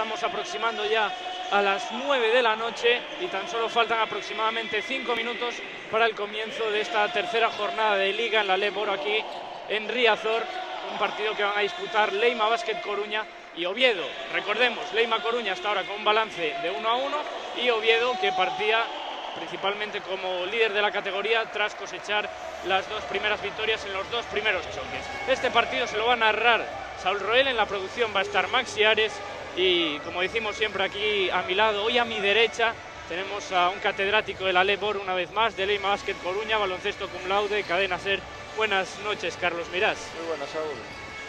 estamos aproximando ya a las 9 de la noche y tan solo faltan aproximadamente 5 minutos para el comienzo de esta tercera jornada de liga en la Leboro aquí en Riazor, un partido que van a disputar Leima Basket Coruña y Oviedo. Recordemos, Leima Coruña hasta ahora con un balance de 1 a 1 y Oviedo que partía principalmente como líder de la categoría tras cosechar las dos primeras victorias en los dos primeros choques. Este partido se lo va a narrar Saúl Roel, en la producción va a estar Maxi Ares y como decimos siempre aquí a mi lado, hoy a mi derecha tenemos a un catedrático de la LEBOR una vez más, de Leima Basket Coruña, baloncesto cum laude, cadena ser. Buenas noches, Carlos Mirás. Muy buenas, Saúl.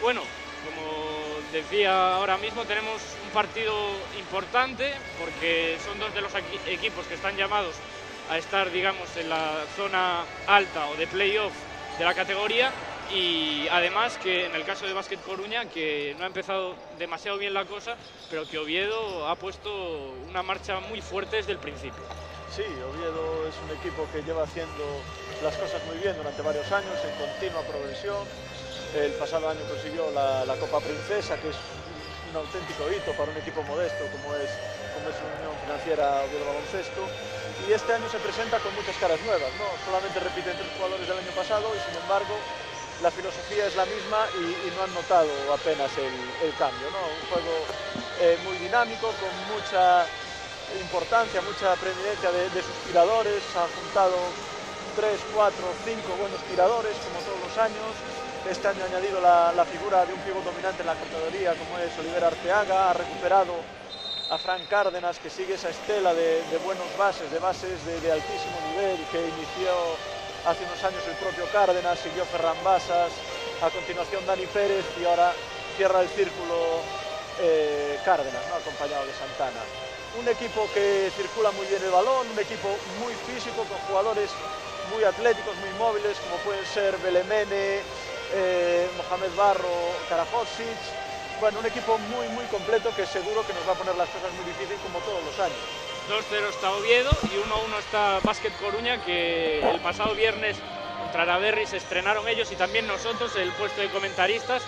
Bueno, como decía ahora mismo, tenemos un partido importante porque son dos de los equipos que están llamados a estar, digamos, en la zona alta o de playoff de la categoría y además que en el caso de Básquet Coruña, que no ha empezado demasiado bien la cosa, pero que Oviedo ha puesto una marcha muy fuerte desde el principio. Sí, Oviedo es un equipo que lleva haciendo las cosas muy bien durante varios años, en continua progresión. El pasado año consiguió la, Copa Princesa, que es un auténtico hito para un equipo modesto como es, como es Unión Financiera Oviedo Baloncesto. Y este año se presenta con muchas caras nuevas, ¿no? solamente repiten tres jugadores del año pasado y sin embargo la filosofía es la misma y, no han notado apenas el, cambio. Un juego eh, muy dinámico, con mucha importancia, mucha preeminencia de, sus tiradores. Ha juntado 3, 4, 5 buenos tiradores, como todos los años. Este año ha añadido la, figura de un pívot dominante en la categoría, como es Oliver Arteaga. Ha recuperado a Frank Cárdenas, que sigue esa estela de, buenos bases, de bases de, de altísimo nivel, que inició hace unos años el propio Cárdenas, siguió Ferran Basas, a continuación Dani Pérez y ahora cierra el círculo eh, Cárdenas, acompañado de Santana. Un equipo que circula muy bien el balón, un equipo muy físico, con jugadores muy atléticos, muy móviles, como pueden ser Belemene, eh, Mohamed Barro, Karahodzic. Bueno, un equipo muy, muy completo que seguro que nos va a poner las cosas muy difíciles como todos los años. 2-0 está Oviedo y 1-1 está Básquet Coruña, que el pasado viernes contra Araberri se estrenaron ellos y también nosotros el puesto de comentaristas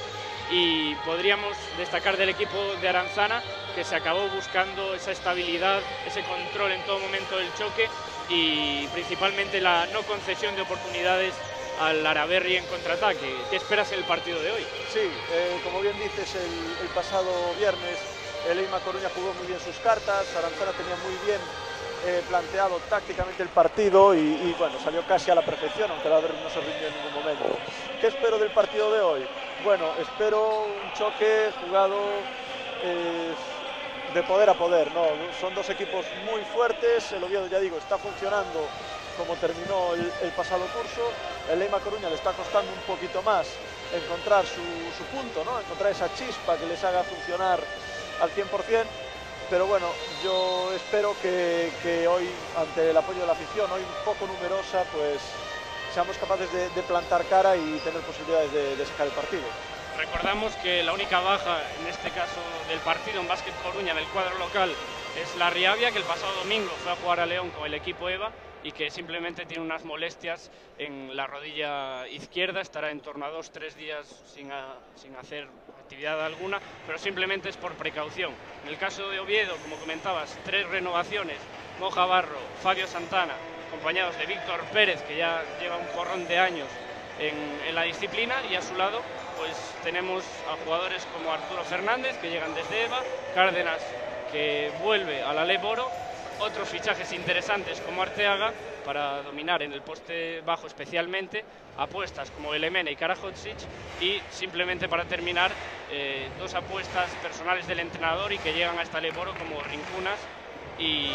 y podríamos destacar del equipo de Aranzana que se acabó buscando esa estabilidad, ese control en todo momento del choque y principalmente la no concesión de oportunidades al Araberri en contraataque. ¿Qué esperas en el partido de hoy? Sí, eh, como bien dices, el pasado viernes el Eima Coruña jugó muy bien sus cartas, Aranzana tenía muy bien eh, planteado tácticamente el partido y, bueno, salió casi a la perfección, aunque la no se rindió en ningún momento. ¿Qué espero del partido de hoy? Bueno, espero un choque jugado eh, de poder a poder, ¿no? Son dos equipos muy fuertes, el Oviedo, ya digo, está funcionando como terminó el, pasado curso, el Leima Coruña le está costando un poquito más encontrar su, su punto, ¿no? Encontrar esa chispa que les haga funcionar al 100%, pero bueno, yo espero que, hoy, ante el apoyo de la afición, hoy un poco numerosa, pues seamos capaces de, plantar cara y tener posibilidades de, sacar el partido. Recordamos que la única baja, en este caso del partido en Básquet Coruña, del cuadro local, es la Riavia, que el pasado domingo fue a jugar a León con el equipo EVA y que simplemente tiene unas molestias en la rodilla izquierda, estará en torno a dos, tres días sin, sin hacer actividad alguna, pero simplemente es por precaución. En el caso de Oviedo, como comentabas, tres renovaciones, Moja Barro, Fabio Santana, acompañados de Víctor Pérez, que ya lleva un porrón de años en, la disciplina, y a su lado pues tenemos a jugadores como Arturo Fernández, que llegan desde EVA, Cárdenas, que vuelve a la Leboro, otros fichajes interesantes como Arteaga, para dominar en el poste bajo especialmente, apuestas como Elemene y Karahodzic y simplemente para terminar eh, dos apuestas personales del entrenador y que llegan hasta Leboro como Rincunas y,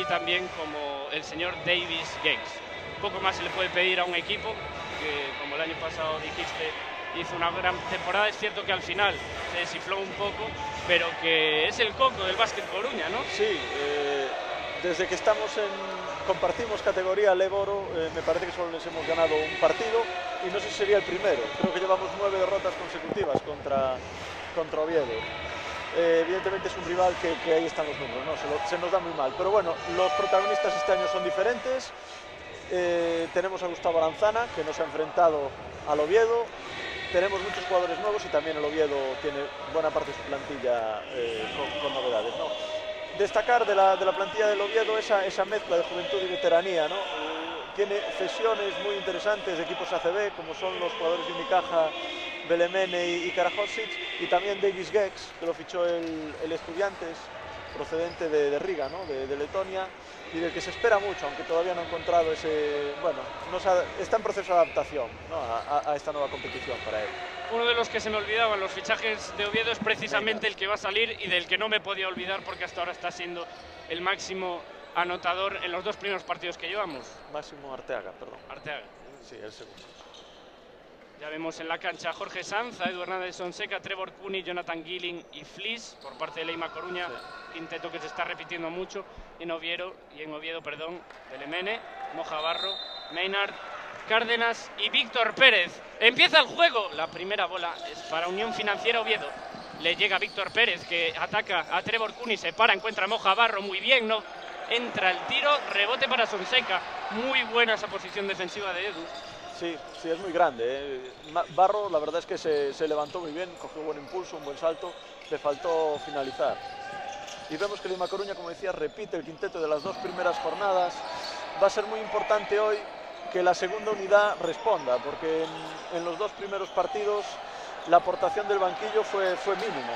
y también como el señor Davis Gates. Poco más se le puede pedir a un equipo que como el año pasado dijiste hizo una gran temporada, es cierto que al final se descifló un poco, pero que es el coco del básquet Coruña, ¿no? Sí, eh, desde que estamos en compartimos categoría Leboro, eh, me parece que solo les hemos ganado un partido y no sé si sería el primero. Creo que llevamos nueve derrotas consecutivas contra, contra Oviedo. Eh, evidentemente es un rival que, ahí están los números, ¿no? se, nos da muy mal. Pero bueno, los protagonistas este año son diferentes. Eh, tenemos a Gustavo Aranzana, que nos ha enfrentado al Oviedo. tenemos muchos jugadores nuevos y también el Oviedo tiene buena parte de su plantilla eh, con, con, novedades. ¿no? Destacar de la, de la, plantilla del Oviedo esa, esa mezcla de juventud y veteranía. ¿no? Eh, tiene cesiones muy interesantes de equipos ACB, como son los jugadores de Unicaja, Belemene y, y Karajosic, y también Davis Gex, que lo fichó el, el Estudiantes, procedente de, de Riga, ¿no? de, de Letonia y del que se espera mucho, aunque todavía no ha encontrado ese. Bueno, está en proceso de adaptación ¿no? a, esta nueva competición para él. Uno de los que se me olvidaban, los fichajes de Oviedo, es precisamente el que va a salir y del que no me podía olvidar porque hasta ahora está siendo el máximo anotador en los dos primeros partidos que llevamos. Máximo Arteaga, perdón. Arteaga. Sí, el segundo. Ya vemos en la cancha a Jorge Sanz, Edu Hernández Sonseca, Trevor Cooney, Jonathan Gilling y Fliss por parte de Leima Coruña. Sí. Quinteto que se está repitiendo mucho en Oviedo, y en Oviedo, perdón, Belemene, Moja Barro, Maynard, Cárdenas y Víctor Pérez. Empieza el juego. La primera bola es para Unión Financiera Oviedo. Le llega Víctor Pérez que ataca a Trevor Cooney, se para, encuentra a Moja Barro, muy bien, ¿no? Entra el tiro, rebote para Sonseca. Muy buena esa posición defensiva de Edu. Sí, sí, es muy grande. ¿eh? Barro, la verdad es que se, se, levantó muy bien, cogió buen impulso, un buen salto, le faltó finalizar. Y vemos que Lima Coruña, como decía, repite el quinteto de las dos primeras jornadas. Va a ser muy importante hoy que la segunda unidad responda, porque en, en los dos primeros partidos la aportación del banquillo fue, fue mínima.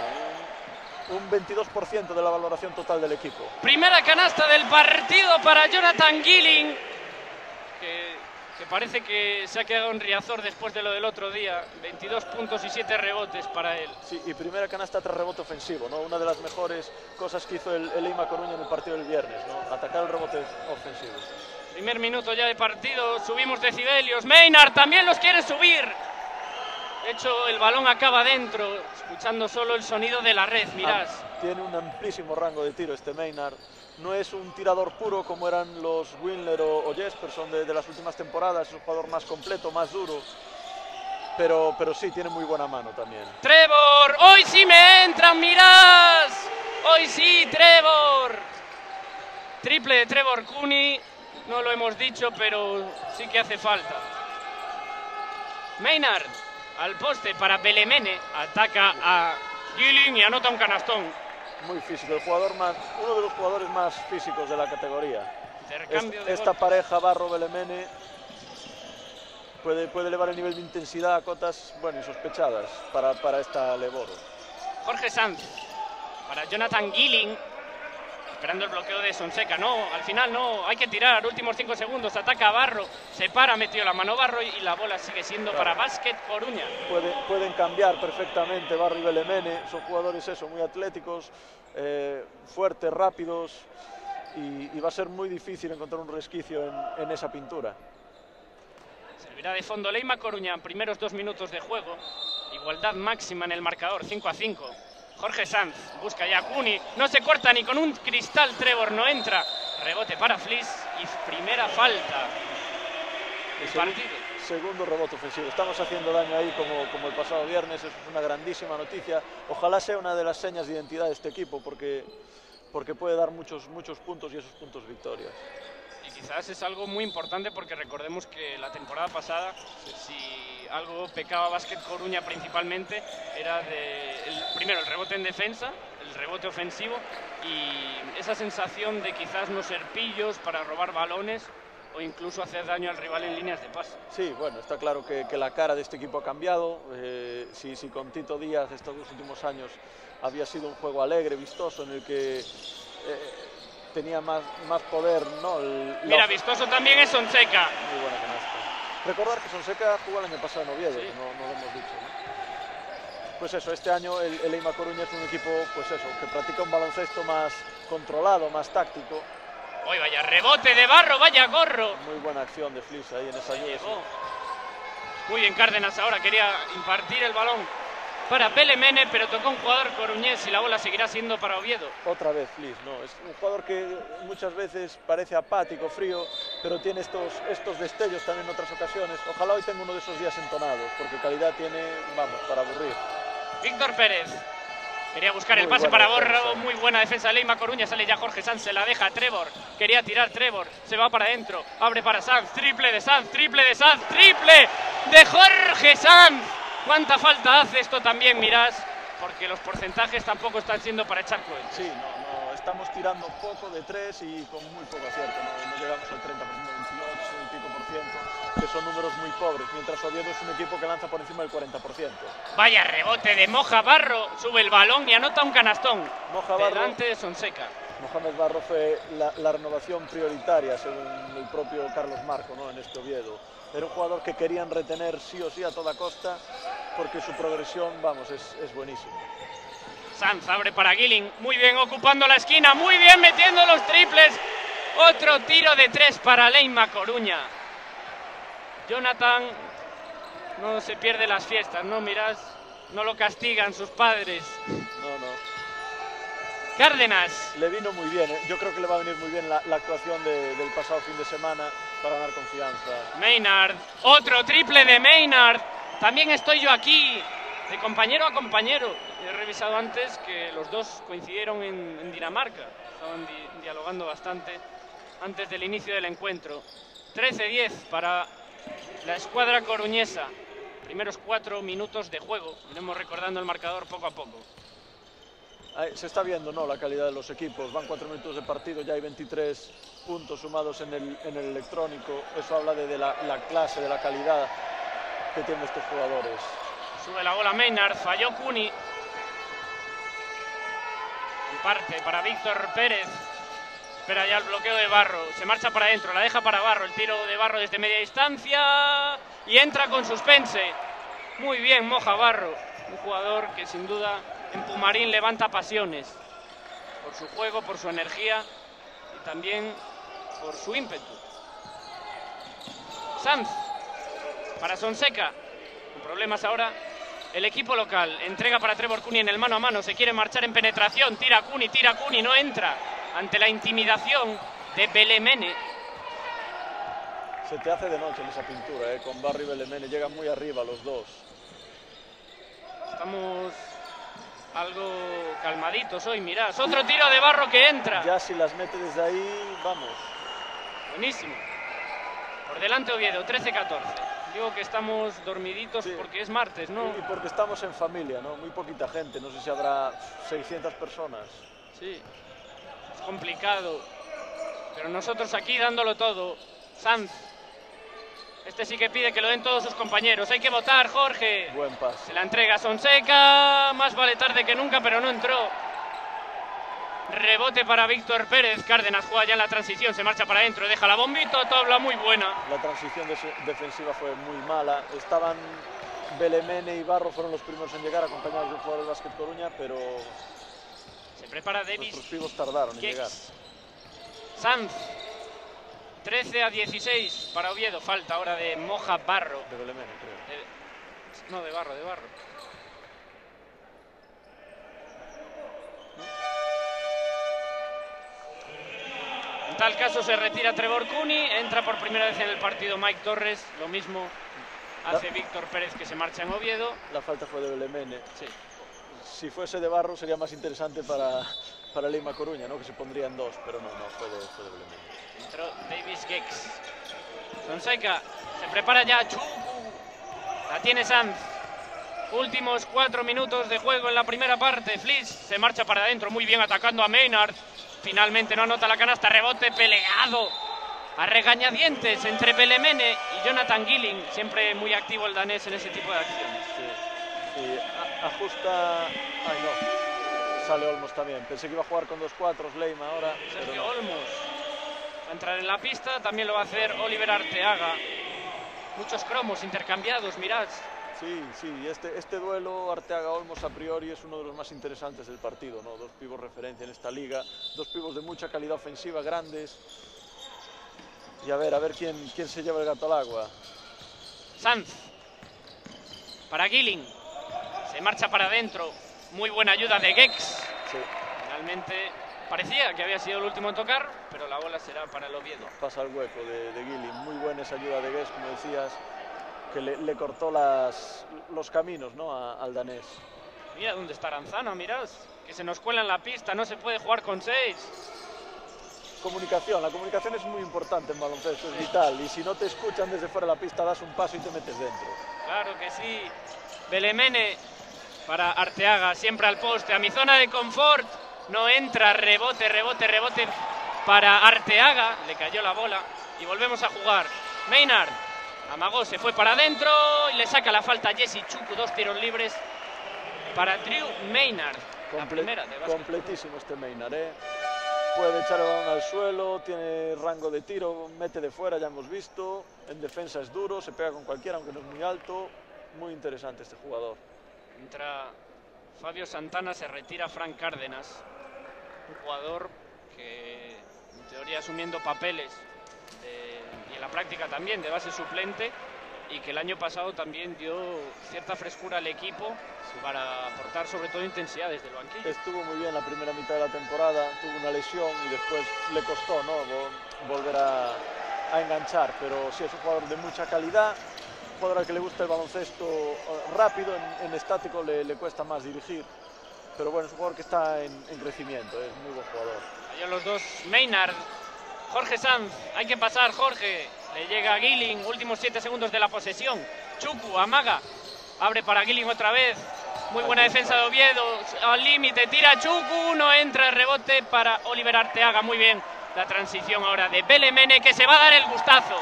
Un 22% de la valoración total del equipo. Primera canasta del partido para Jonathan Gilling, que que parece que se ha quedado en Riazor después de lo del otro día. 22 puntos y 7 rebotes para él. Sí, y primera canasta tras rebote ofensivo, ¿no? Una de las mejores cosas que hizo el, el Lima Coruña en el partido del viernes, ¿no? Atacar el rebote ofensivo. Primer minuto ya de partido, subimos decibelios. Maynard también los quiere subir. De hecho, el balón acaba dentro, escuchando solo el sonido de la red, mirás. Ah, tiene un amplísimo rango de tiro este Maynard no es un tirador puro como eran los Winler o, o Jesperson de, de, las últimas temporadas, es un jugador más completo, más duro, pero, pero sí tiene muy buena mano también. Trevor, hoy sí me entran, mirás, hoy sí, Trevor. Triple de Trevor Cooney, no lo hemos dicho, pero sí que hace falta. Maynard al poste para Belemene, ataca a Gilling y anota un canastón muy físico, el jugador más, uno de los jugadores más físicos de la categoría. Es, esta pareja Barro-Belemene puede, puede elevar el nivel de intensidad a cotas bueno, insospechadas para, para esta Leboro. Jorge Sanz, para Jonathan Gilling, esperando el bloqueo de Sonseca. No, al final no, hay que tirar, últimos cinco segundos, ataca a Barro, se para, metió la mano Barro y la bola sigue siendo claro. para Básquet Coruña. Puede, pueden cambiar perfectamente Barro y Belemene, son jugadores eso, muy atléticos, eh, fuertes, rápidos y, y, va a ser muy difícil encontrar un resquicio en, en esa pintura. Servirá de fondo Leima Coruña en primeros dos minutos de juego, igualdad máxima en el marcador, 5 a 5. Jorge Sanz busca ya a Cuni, no se corta ni con un cristal, Trevor no entra. Rebote para Fliss y primera falta. El partido. Segundo rebote ofensivo. Estamos haciendo daño ahí como, como el pasado viernes, eso es una grandísima noticia. Ojalá sea una de las señas de identidad de este equipo porque, porque puede dar muchos, muchos puntos y esos puntos victorias quizás es algo muy importante porque recordemos que la temporada pasada, si algo pecaba Básquet Coruña principalmente, era de, primero el rebote en defensa, el rebote ofensivo y esa sensación de quizás no ser pillos para robar balones o incluso hacer daño al rival en líneas de pase. Sí, bueno, está claro que, la cara de este equipo ha cambiado. Eh, si, si con Tito Díaz estos dos últimos años había sido un juego alegre, vistoso, en el que... Eh, tenía más, más poder, ¿no? El, Mira, vistoso también es Sonseca. Muy buena canasta. Recordar que Sonseca jugó el año pasado en Oviedo, sí. no, no, lo hemos dicho. ¿no? Pues eso, este año el, el Eima Coruña es un equipo, pues eso, que practica un baloncesto más controlado, más táctico. Hoy vaya rebote de barro, vaya gorro. Muy buena acción de Flis ahí en esa ayuda. Muy bien Cárdenas ahora, quería impartir el balón para Belemene, pero tocó un jugador coruñés y la bola seguirá siendo para Oviedo. Otra vez Flis, ¿no? Es un jugador que muchas veces parece apático, frío, pero tiene estos, estos destellos también en otras ocasiones. Ojalá hoy tenga uno de esos días entonados, porque calidad tiene, vamos, para aburrir. Víctor Pérez. Quería buscar muy el pase para Borro, muy buena defensa de Leima Coruña, sale ya Jorge Sanz, se la deja Trevor, quería tirar Trevor, se va para adentro, abre para Sanz, triple de Sanz, triple de Sanz, triple de Jorge Sanz, ¿Cuánta falta hace esto también, mirás? Porque los porcentajes tampoco están siendo para echar cohetes. Sí, no, no, estamos tirando poco de tres y con muy poco acierto, no, no llegamos al 30%, 28, un pico por ciento, que son números muy pobres, mientras Oviedo es un equipo que lanza por encima del 40%. Vaya rebote de Moja Barro, sube el balón y anota un canastón. Moja Barro, delante de Sonseca. Mohamed Barro fue la, renovación prioritaria, según el propio Carlos Marco, ¿no? en este Oviedo. Era un jugador que querían retener sí o sí a toda costa, porque su progresión, vamos, es, es buenísima. Sanz abre para Gilling, muy bien ocupando la esquina, muy bien metiendo los triples. Otro tiro de tres para Leima Coruña. Jonathan no se pierde las fiestas, ¿no? Mirás, no lo castigan sus padres. Cárdenas. Le vino muy bien, ¿eh? yo creo que le va a venir muy bien la, la actuación de, del pasado fin de semana para ganar confianza. Maynard, otro triple de Maynard. También estoy yo aquí, de compañero a compañero. He revisado antes que los dos coincidieron en, en Dinamarca. Estaban di dialogando bastante antes del inicio del encuentro. 13-10 para la escuadra coruñesa. Primeros cuatro minutos de juego. Iremos recordando el marcador poco a poco. Se está viendo ¿no? la calidad de los equipos. Van cuatro minutos de partido, ya hay 23 puntos sumados en el, en el electrónico. Eso habla de, la, clase, de la calidad que tienen estos jugadores. Sube la bola Maynard, falló Cuni. Parte para Víctor Pérez. Espera ya el bloqueo de Barro. Se marcha para adentro, la deja para Barro. El tiro de Barro desde media distancia. Y entra con suspense. Muy bien, Moja Barro. Un jugador que sin duda en Pumarín levanta pasiones. Por su juego, por su energía y también por su ímpetu. Sanz para Sonseca. Con problemas ahora el equipo local. Entrega para Trevor Cuni en el mano a mano. Se quiere marchar en penetración. Tira Cuni, tira Cuni, no entra. Ante la intimidación de Belemene. Se te hace de noche en esa pintura, ¿eh? con Barry y Belemene. Llegan muy arriba los dos. Estamos algo calmaditos hoy, mirad. Otro tiro de barro que entra. Ya si las mete desde ahí, vamos. Buenísimo. Por delante Oviedo, 13-14. Digo que estamos dormiditos sí. porque es martes, ¿no? Y porque estamos en familia, ¿no? Muy poquita gente, no sé si habrá 600 personas. Sí, es complicado. Pero nosotros aquí dándolo todo. Sanz. Este sí que pide que lo den todos sus compañeros. Hay que votar, Jorge. Buen pase. Se la entrega Sonseca. Más vale tarde que nunca, pero no entró. Rebote para Víctor Pérez. Cárdenas juega ya en la transición. Se marcha para adentro. Deja la bombita. Tabla muy buena. La transición de defensiva fue muy mala. Estaban Belemene y Barro fueron los primeros en llegar, acompañados del jugador del Básquet Coruña, pero. Se prepara Davis. Los pibos tardaron en llegar. Sanz. 13 a 16 para Oviedo. Falta ahora de Moja Barro. De Belemene, creo. De... No, de Barro, de Barro. En tal caso se retira Trevor Cuni, entra por primera vez en el partido Mike Torres, lo mismo hace. Víctor Pérez que se marcha en Oviedo. La falta fue de Belemene. Sí. Si fuese de Barro sería más interesante para, para Lima Coruña, ¿no? que se pondría en dos, pero no, no, fue de, fue de Belemene. Entró Davis Gex. Sonseca se prepara ya Chu. La tiene Sanz. Últimos cuatro minutos de juego en la primera parte. Fliss se marcha para adentro, muy bien atacando a Maynard. Finalmente no anota la canasta, rebote peleado. A regañadientes entre Belemene y Jonathan Gilling. Siempre muy activo el danés en ese tipo de acciones. Sí. Ajusta. Ay, no. Sale Olmos también. Pensé que iba a jugar con dos cuatros, Leima ahora. Sergio no. Olmos a entrar en la pista. También lo va a hacer Oliver Arteaga. Muchos cromos intercambiados, mirad. Sí, sí, este, este duelo Arteaga-Olmos a priori es uno de los más interesantes del partido, ¿no? Dos pibos referencia en esta liga, dos pibos de mucha calidad ofensiva, grandes. Y a ver, a ver quién, quién se lleva el gato al agua. Sanz. Para Gilling. Se marcha para adentro. Muy buena ayuda de Gex. Sí. Finalmente parecía que había sido el último en tocar, pero la bola será para el Oviedo. Pasa el hueco de, de. Muy buena esa ayuda de Gex, como decías que le, le, cortó las, los caminos ¿no? A, al danés. Mira dónde está Aranzana, mirad, que se nos cuela en la pista, no se puede jugar con seis. comunicación. La comunicación es muy importante en baloncesto, es vital. Y si no te escuchan desde fuera de la pista, das un paso y te metes dentro. Claro que sí. Belemene para Arteaga, siempre al poste, a mi zona de confort. No entra, rebote, rebote, rebote para Arteaga. Le cayó la bola y volvemos a jugar. Maynard, amagó, se fue para adentro y le saca la falta a Jesse Chuku. Dos tiros libres para Drew Maynard. La Comple- primera de básquet. completísimo este Maynard, ¿eh? Puede echar el balón al suelo, tiene rango de tiro, mete de fuera, ya hemos visto. En defensa es duro, se pega con cualquiera, aunque no es muy alto. Muy interesante este jugador. Entra Fabio Santana, se retira Frank Cárdenas, un jugador que teoría asumiendo papeles de- y en la práctica también de base suplente y que el año pasado también dio cierta frescura al equipo para aportar sobre todo intensidad desde el banquillo. Estuvo muy bien la primera mitad de la temporada, tuvo una lesión y después le costó ¿no? Vol- volver a, a enganchar, pero sí es un jugador de mucha calidad, un jugador que le gusta el baloncesto eh, rápido, en, en estático le, le cuesta más dirigir, pero bueno, es un jugador que está en, en crecimiento, es muy buen jugador. Allá los dos, Maynard, Jorge Sanz, hay que pasar, Jorge. Le llega a Gilling, últimos 7 segundos de la posesión. Chuku, amaga, abre para Gilling otra vez. Muy buena defensa de Oviedo, al límite, tira Chuku, no entra rebote para Oliver Arteaga. Muy bien, la transición ahora de Belemene que se va a dar el gustazo.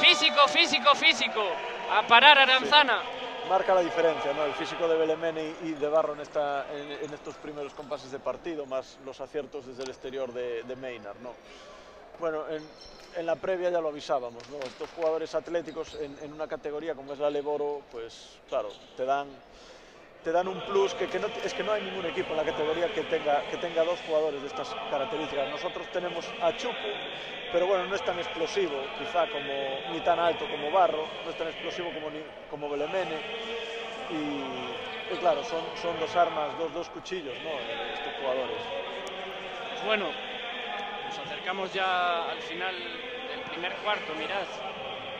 Físico, físico, físico. A parar Aranzana. Marca la diferencia, ¿no? El físico de Belemene y, y de Barro en, esta, en, en estos primeros compases de partido, más los aciertos desde el exterior de, de Maynard, ¿no? Bueno, en, en la previa ya lo avisábamos, ¿no? Estos jugadores atléticos en, en una categoría como es la Leboro, pues claro, te dan, te dan un plus que, que no, es que no hay ningún equipo en la categoría que tenga, que tenga dos jugadores de estas características. Nosotros tenemos a Chuku, pero bueno, no es tan explosivo, quizá como, ni tan alto como Barro, no es tan explosivo como, como Belemene. Y, claro, son, son dos armas, dos, dos cuchillos, ¿no? Estos jugadores. Pues bueno, nos acercamos ya al final del primer cuarto, mirad.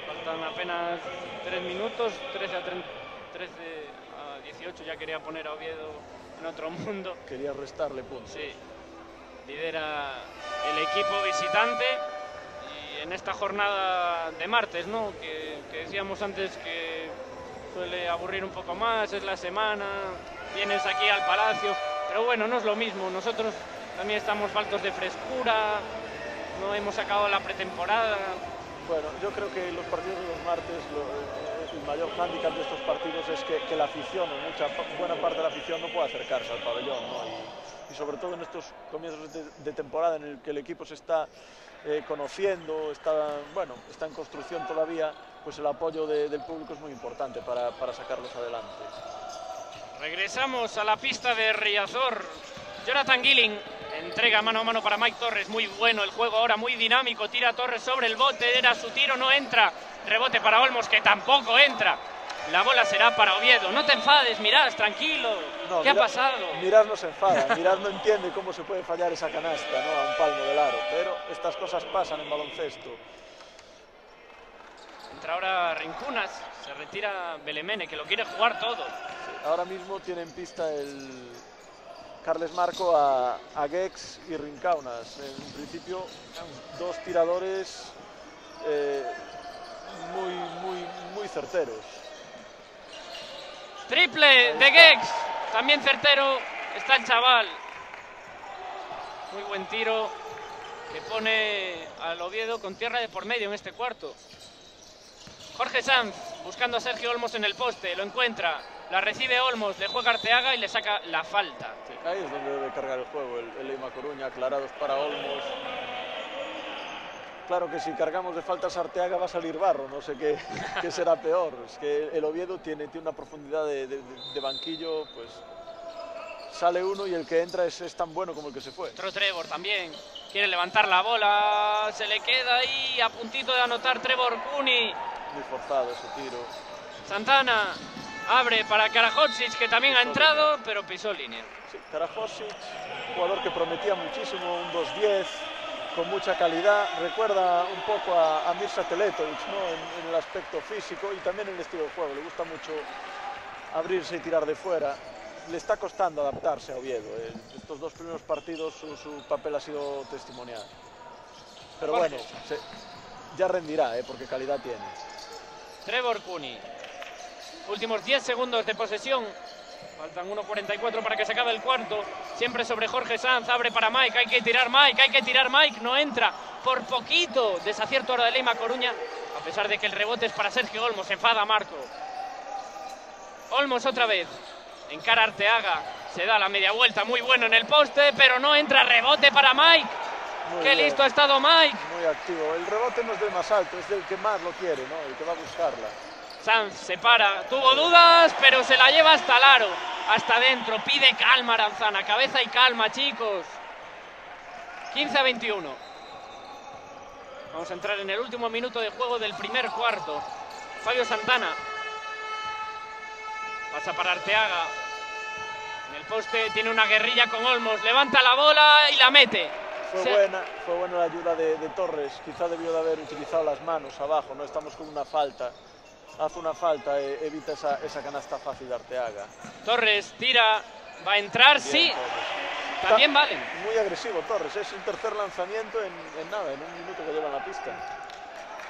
Faltan apenas 3 minutos, 13 a, 30 13 a 18, ya quería poner a Oviedo en otro mundo. Quería restarle puntos. Sí, lidera el equipo visitante y en esta jornada de martes, ¿no? Que, que decíamos antes que suele aburrir un poco más, es la semana, vienes aquí al Palacio, pero bueno, no es lo mismo, nosotros también estamos faltos de frescura, no hemos acabado la pretemporada, Bueno, yo creo que los partidos de los martes, lo- el mayor hándicap de estos partidos es que, que la afición, o mucha buena parte de la afición, no puede acercarse al pabellón. ¿no? Y, y sobre todo en estos comienzos de, de temporada en el que el equipo se está eh, conociendo, está, bueno, está en construcción todavía, pues el apoyo de- del público es muy importante para, para sacarlos adelante. Regresamos a la pista de Riazor. Jonathan Gilling entrega mano a mano para Mike Torres. Muy bueno el juego ahora, muy dinámico. Tira Torres sobre el bote. Era su tiro, no entra. Rebote para Olmos, que tampoco entra. La bola será para Oviedo. No te enfades, mirad, tranquilo. No, ¿Qué ha pasado? Mirad no se enfada, Mirad no entiende cómo se puede fallar esa canasta ¿no? a un palmo del aro, pero estas cosas pasan en baloncesto. Entra ahora Rincunas. Se retira Belemene, que lo quiere jugar todo. Ahora mismo tiene en pista el Carles Marco a, a Gex y Rincaunas. En principio, dos tiradores eh, muy, muy, muy certeros. Triple de Gex. También certero. Está el chaval. Muy buen tiro. Que pone al Oviedo con tierra de por medio en este cuarto. Jorge Sanz buscando a Sergio Olmos en el poste. Lo encuentra. La recibe Olmos. Le juega Arteaga y le saca la falta. Sí, ahí es donde debe cargar el juego el, el Eima Coruña, aclarados para Olmos. Claro que si cargamos de faltas Arteaga va a salir barro, no sé qué, qué será peor. Es que el Oviedo tiene, tiene una profundidad de, de- de banquillo, pues sale uno y el que entra es, es tan bueno como el que se fue. Otro Trevor también. Quiere levantar la bola. Se le queda ahí a puntito de anotar Trevor Cooney. Muy forzado ese tiro. Santana abre para Karahodzic que también ha entrado, pero pisó línea. Sí, Karajosic, jugador que prometía muchísimo, un 2-10, con mucha calidad. Recuerda un poco a, a Mirza Teletovic ¿no? en, en el aspecto físico y también en el estilo de juego. Le gusta mucho abrirse y tirar de fuera. le está costando adaptarse a Oviedo. eh. Estos dos primeros partidos su, su papel ha sido testimonial. Pero bueno, se- ya rendirá, eh, porque calidad tiene. Trevor Cooney. Últimos 10 segundos de posesión. Faltan 1.44 para que se acabe el cuarto. Siempre sobre Jorge Sanz. Abre para Mike. Hay que tirar Mike. Hay que tirar Mike. No entra. Por poquito. Desacierto ahora de Leima Coruña. A pesar de que el rebote es para Sergio Olmos. Enfada Marco. Olmos otra vez. Encara Arteaga. Se da la media vuelta. Muy bueno en el poste. Pero no entra. Rebote para Mike. Muy Qué bien, listo ha estado Mike. Muy activo. El rebote no es del más alto, es del que más lo quiere, ¿no? El que va a buscarla. Sanz se para, tuvo dudas, pero se la lleva hasta el aro, hasta adentro. Pide calma Aranzana, cabeza y calma, chicos. 15 a 21. Vamos a entrar en el último minuto de juego del primer cuarto. Fabio Santana. Pasa para Arteaga. En el poste tiene una guerrilla con Olmos. Levanta la bola y la mete. Fue buena, fue buena la ayuda de, de Torres. Quizá debió de haber utilizado las manos abajo, no estamos con una falta. Hace una falta, eh, evita esa, esa canasta fácil de Arteaga. Torres tira. Va a entrar, Bien, sí. Torres. También Está valen. Muy agresivo Torres, es un tercer lanzamiento en, en nada, en un minuto que lleva en la pista.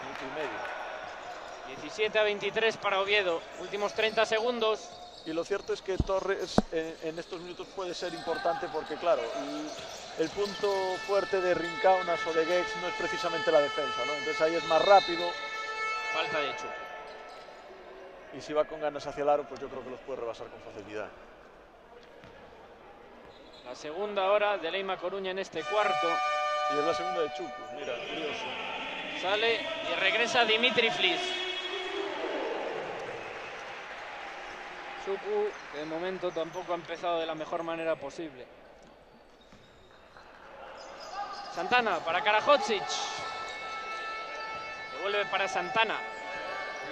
Minuto y medio. 17 a 23 para Oviedo. Últimos 30 segundos. Y lo cierto es que Torres eh, en estos minutos puede ser importante porque, claro, el, el punto fuerte de Rincaunas o de Gex no es precisamente la defensa, ¿no? Entonces ahí es más rápido Falta de hecho. Y si va con ganas hacia el aro, pues yo creo que los puede rebasar con facilidad. La segunda hora de Leima Coruña en este cuarto. Y es la segunda de Chuku, mira, curioso. Sale y regresa Dimitri Flis. Que de momento tampoco ha empezado de la mejor manera posible. Santana para Karahodzic. Devuelve para Santana.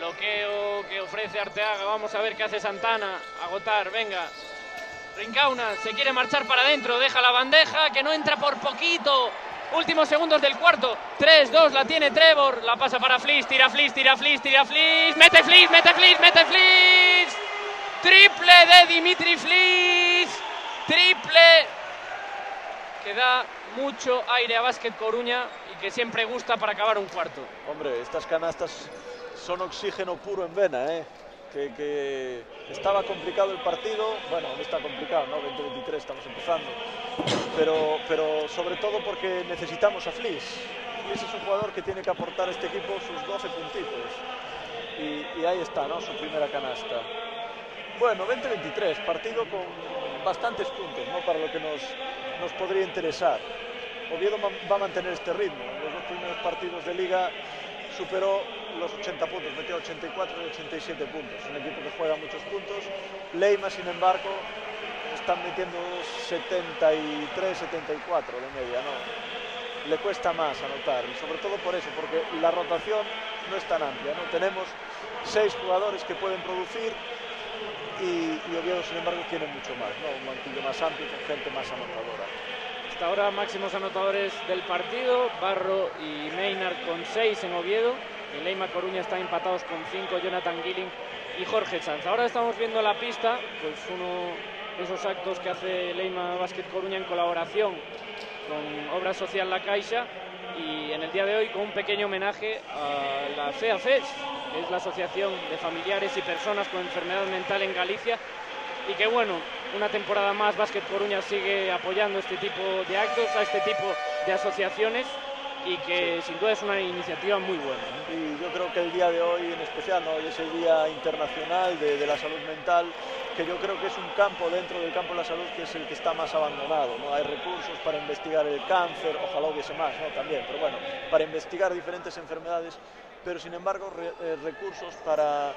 Bloqueo que ofrece Arteaga. Vamos a ver qué hace Santana. Agotar, venga. Rincauna se quiere marchar para adentro. Deja la bandeja que no entra por poquito. Últimos segundos del cuarto. 3-2 la tiene Trevor. La pasa para Flis. Tira Flis, tira Flis, tira Flis. Mete Flis, mete Flis, mete Flis. Triple de Dimitri Flis. Triple que da mucho aire a Básquet Coruña y que siempre gusta para acabar un cuarto. Hombre, estas canastas son oxígeno puro en vena, ¿eh? Que, que estaba complicado el partido, bueno, no está complicado, ¿no? 20-23 estamos empezando, pero, pero sobre todo porque necesitamos a Flis. Flis es un jugador que tiene que aportar a este equipo sus 12 puntitos. Y, y ahí está, ¿no? Su primera canasta. Bueno, 20-23, partido con bastantes puntos, ¿no? Para lo que nos, nos podría interesar. Oviedo va a mantener este ritmo. En los dos primeros partidos de liga superó los 80 puntos, metió 84 y 87 puntos. Un equipo que juega muchos puntos. Leima, sin embargo, están metiendo 73, 74 de media, ¿no? Le cuesta más anotar, sobre todo por eso, porque la rotación no es tan amplia, ¿no? Tenemos seis jugadores que pueden producir y, Oviedo, sin embargo, tiene mucho más, ¿no? Un banquillo más amplio con gente más anotadora. Hasta ahora máximos anotadores del partido, Barro y Maynard con 6 en Oviedo. Leima Coruña están empatados con 5, Jonathan Gilling y Jorge Sanz. Ahora estamos viendo la pista, pues uno de esos actos que hace Leima Basket Coruña en colaboración con Obra Social La Caixa y en el día de hoy con un pequeño homenaje a la FEAFES, que es la Asociación de Familiares y Personas con Enfermedad Mental en Galicia, y que bueno, una temporada más Básquet Coruña sigue apoyando este tipo de actos, a este tipo de asociaciones y que sin duda es una iniciativa muy buena. Y yo creo que el día de hoy en especial, ¿no? hoy es el Día Internacional de, de la Salud Mental, que yo creo que es un campo dentro del campo de la salud que es el que está más abandonado. ¿no? Hay recursos para investigar el cáncer, ojalá hubiese más ¿no? también, pero bueno, para investigar diferentes enfermedades, pero sin embargo re- eh, recursos para,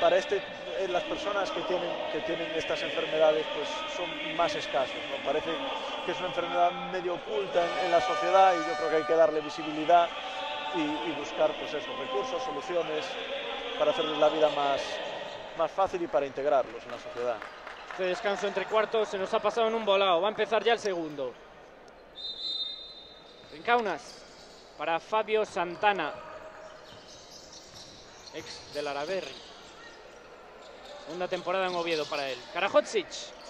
para este, eh, las personas que tienen, que tienen estas enfermedades pues son más escasos. Parece que es una enfermedad medio oculta en, la sociedad y yo creo que hay que darle visibilidad y, buscar pues eso, recursos, soluciones para hacerles la vida más, más fácil y para integrarlos en la sociedad. Este descanso entre cuartos se nos ha pasado en un volado. Va a empezar ya el segundo. Rincaunas para Fabio Santana, ex del Araberri. Segunda temporada en Oviedo para él. Karahotsic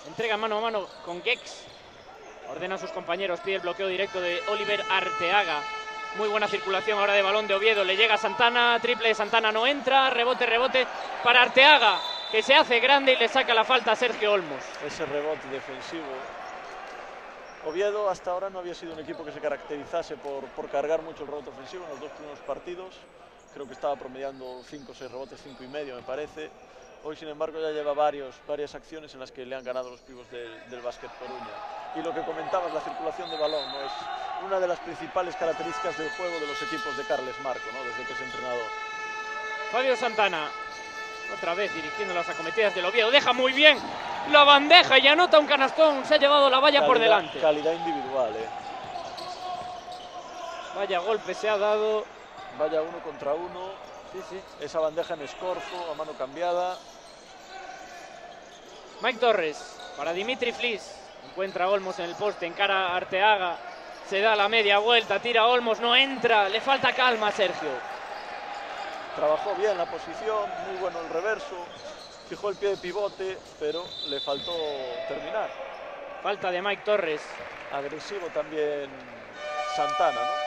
entrega mano a mano con Gex. Ordena a sus compañeros, pide el bloqueo directo de Oliver Arteaga. Muy buena circulación ahora de balón de Oviedo. Le llega Santana, triple de Santana no entra. Rebote, rebote para Arteaga, que se hace grande y le saca la falta a Sergio Olmos. Ese rebote defensivo. Oviedo hasta ahora no había sido un equipo que se caracterizase por, por cargar mucho el rebote ofensivo en los dos primeros partidos. Creo que estaba promediando 5 o 6 rebotes, 5 y medio me parece. Hoy, sin embargo, ya lleva varios, varias acciones en las que le han ganado los pibos del, del básquet Coruña. Y lo que comentabas, la circulación de balón, ¿no? es una de las principales características del juego de los equipos de Carles Marco, ¿no? desde que es entrenador. Fabio Santana, otra vez dirigiendo las acometidas del Oviedo, deja muy bien la bandeja y anota un canastón, se ha llevado la valla calidad, por delante. Calidad individual, ¿eh? Vaya golpe se ha dado. Vaya uno contra uno. Sí, sí. Esa bandeja en escorzo, a mano cambiada. Mike Torres para Dimitri Flis. Encuentra a Olmos en el poste, encara a Arteaga. Se da la media vuelta, tira a Olmos, no entra. Le falta calma a Sergio. Trabajó bien la posición, muy bueno el reverso. Fijó el pie de pivote, pero le faltó terminar. Falta de Mike Torres. Agresivo también Santana, ¿no?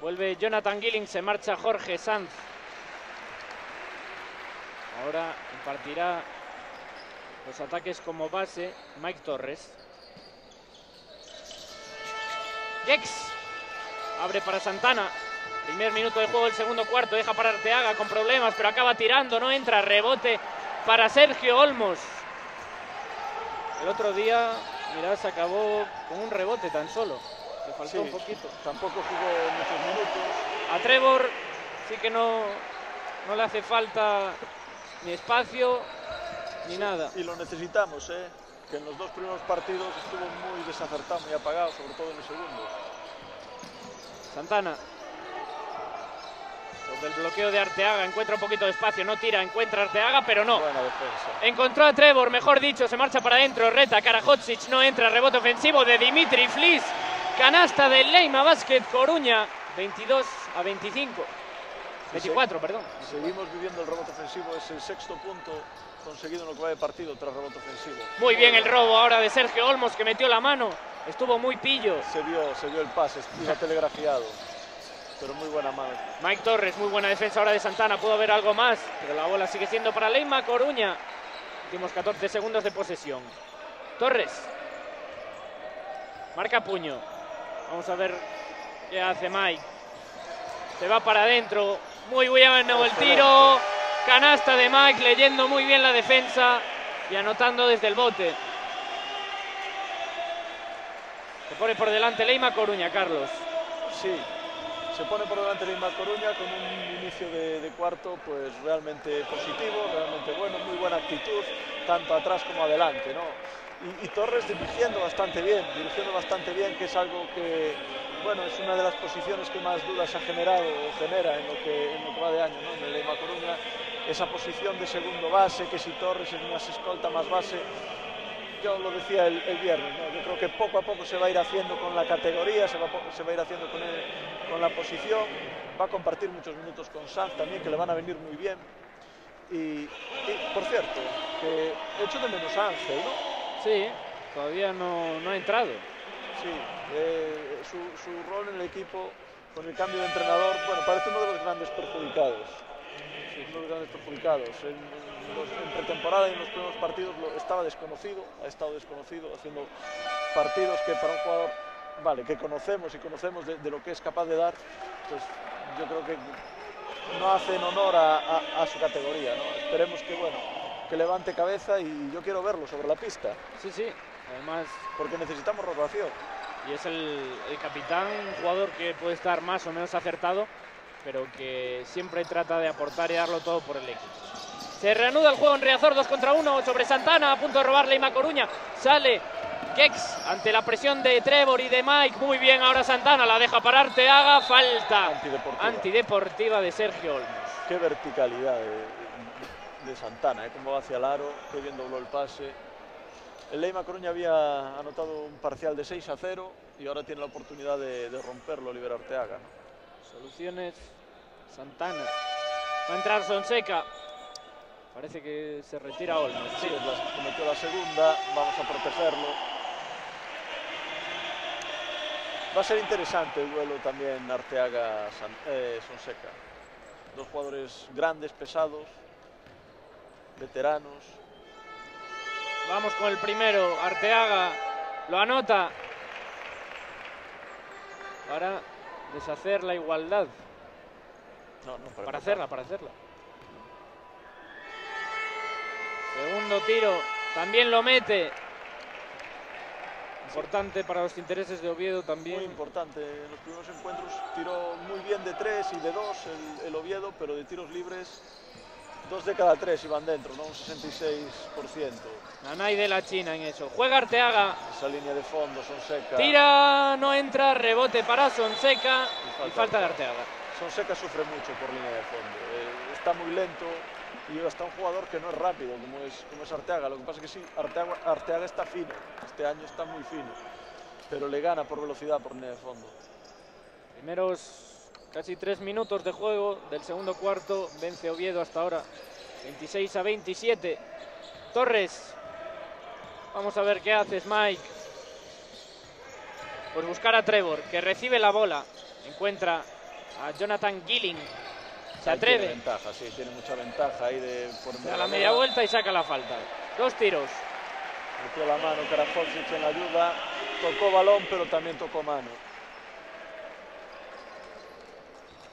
Vuelve Jonathan Gilling, se marcha Jorge Sanz. Ahora impartirá los ataques como base Mike Torres. Gex abre para Santana. Primer minuto de juego del segundo cuarto. Deja para Arteaga con problemas, pero acaba tirando. No entra. Rebote para Sergio Olmos. El otro día, mirad, se acabó con un rebote tan solo. Le faltó Sí, un poquito. Tampoco jugó muchos minutos. A Trevor sí que no, no le hace falta ni espacio ni nada. Y lo necesitamos, ¿eh? Que en los dos primeros partidos estuvo muy desacertado, muy apagado, sobre todo en el segundo. Santana. Sobre el bloqueo de Arteaga, encuentra un poquito de espacio, no tira, encuentra Arteaga, pero no. Buena defensa. Encontró a Trevor, mejor dicho, se marcha para adentro, reta, Karahotsic no entra, rebote ofensivo de Dimitri Flis. Canasta del Leima Basket Coruña, 22 a 25. 24, perdón. Seguimos viviendo el rebote ofensivo, es el sexto punto conseguido en lo que va de partido tras rebote ofensivo. Muy bien el robo ahora de Sergio Olmos que metió la mano. Estuvo muy pillo. Se vio, se vio el pase, iba telegrafiado, pero muy buena mano. Mike Torres, muy buena defensa ahora de Santana. Pudo haber algo más, pero la bola sigue siendo para Leima Coruña. Últimos 14 segundos de posesión. Torres. Marca puño. Vamos a ver qué hace Mike. Se va para adentro. Muy bueno el tiro. Canasta de Mike, leyendo muy bien la defensa y anotando desde el bote. Se pone por delante Leima Coruña, Carlos. Sí, se pone por delante Lima Coruña con un inicio de, cuarto pues realmente positivo, realmente bueno, muy buena actitud, tanto atrás como adelante, ¿no? Y, Torres dirigiendo bastante bien, dirigiendo bastante bien, que es algo que, bueno, es una de las posiciones que más dudas ha generado o genera en lo que, en lo que va de año, ¿no? En el Coruña, esa posición de segundo base, que si Torres es más escolta, más base, yo lo decía el, el viernes, ¿no? yo creo que poco a poco se va a ir haciendo con la categoría, se va, se va a ir haciendo con, el- con la posición, va a compartir muchos minutos con Sanz también, que le van a venir muy bien. Y, y, por cierto, que echo de menos a Ángel, ¿no? Sí, todavía no, no ha entrado. Sí, eh, su, su rol en el equipo con el cambio de entrenador, bueno, parece uno de los grandes perjudicados. De los grandes perjudicados. En, en pretemporada y en los primeros partidos lo, estaba desconocido, ha estado desconocido, haciendo partidos que para un jugador, vale, que conocemos y conocemos de, de lo que es capaz de dar, pues yo creo que no hacen honor a, a- a su categoría. ¿no? Esperemos que, bueno, que levante cabeza y yo quiero verlo sobre la pista, Sí, sí. Además, porque necesitamos rotación. y es el, el capitán, un jugador que puede estar más o menos acertado, pero que siempre trata de aportar y darlo todo por el equipo. Se reanuda el juego en Riazor, 2 contra 1 sobre Santana, a punto de robar Leima Coruña. Sale Kex ante la presión de Trevor y de Mike. Muy bien, ahora Santana la deja para Arteaga. Falta Antideportiva. antideportiva de Sergio Olmos. Qué verticalidad de, de Santana, ¿eh? cómo va hacia el aro, qué bien dobló el pase. El Leima Coruña había anotado un parcial de 6 a 0 y ahora tiene la oportunidad de, de romperlo, Oliver Arteaga. ¿no? Soluciones Santana. Va a entrar Sonseca. Parece que se retira Olmos. Sí, la- cometió la segunda, vamos a protegerlo. Va a ser interesante el duelo también Arteaga-Sonseca. Dos jugadores grandes, pesados, veteranos. Vamos con el primero. Arteaga lo anota. Para deshacer la igualdad. No, no, Para empatar. hacerla, para hacerla. Segundo tiro. También lo mete. Importante para los intereses de Oviedo Muy también. importante. En los primeros encuentros tiró muy bien de tres y de dos el, el Oviedo, pero de tiros libres, dos de cada tres iban dentro, ¿no? Un 66%. Nanay de la China en eso. Juega Arteaga. Esa línea de fondo, son seca. Tira, no entra, rebote para Sonseca y falta falta de Arteaga. Sonseca sufre mucho por línea de fondo. eh, está muy lento y está un jugador que no es rápido, como es, como es Arteaga. Lo que pasa es que sí, Arteaga, Arteaga está fino. Este año está muy fino. Pero le gana por velocidad por línea de fondo. Primeros casi tres minutos de juego del segundo cuarto. Vence Oviedo hasta ahora 26 a 27. Torres. Vamos a ver qué haces, Mike. Pues buscar a Trevor, que recibe la bola. Encuentra a Jonathan Gilling. Se Ahí Tiene atreve. ventaja, sí, tiene mucha ventaja ahí de por A la media vuelta y saca la falta. Dos tiros. Metió la mano Karajovic en la ayuda. Tocó balón, pero también tocó mano.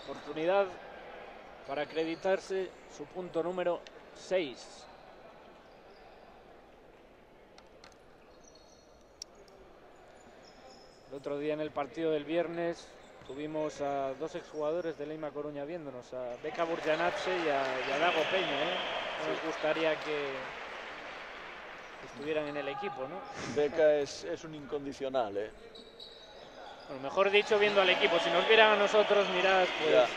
Oportunidad para acreditarse su punto número 6. El otro día en el partido del viernes tuvimos a dos exjugadores de Leima Coruña viéndonos, a Beca Burjanatse y a, y a Dago Peña. ¿eh? No Nos gustaría que estuvieran en el equipo, ¿no? Beca es, es un incondicional, ¿eh? Bueno, mejor dicho, viendo al equipo. Si nos vieran a nosotros, mirad, pues Ya.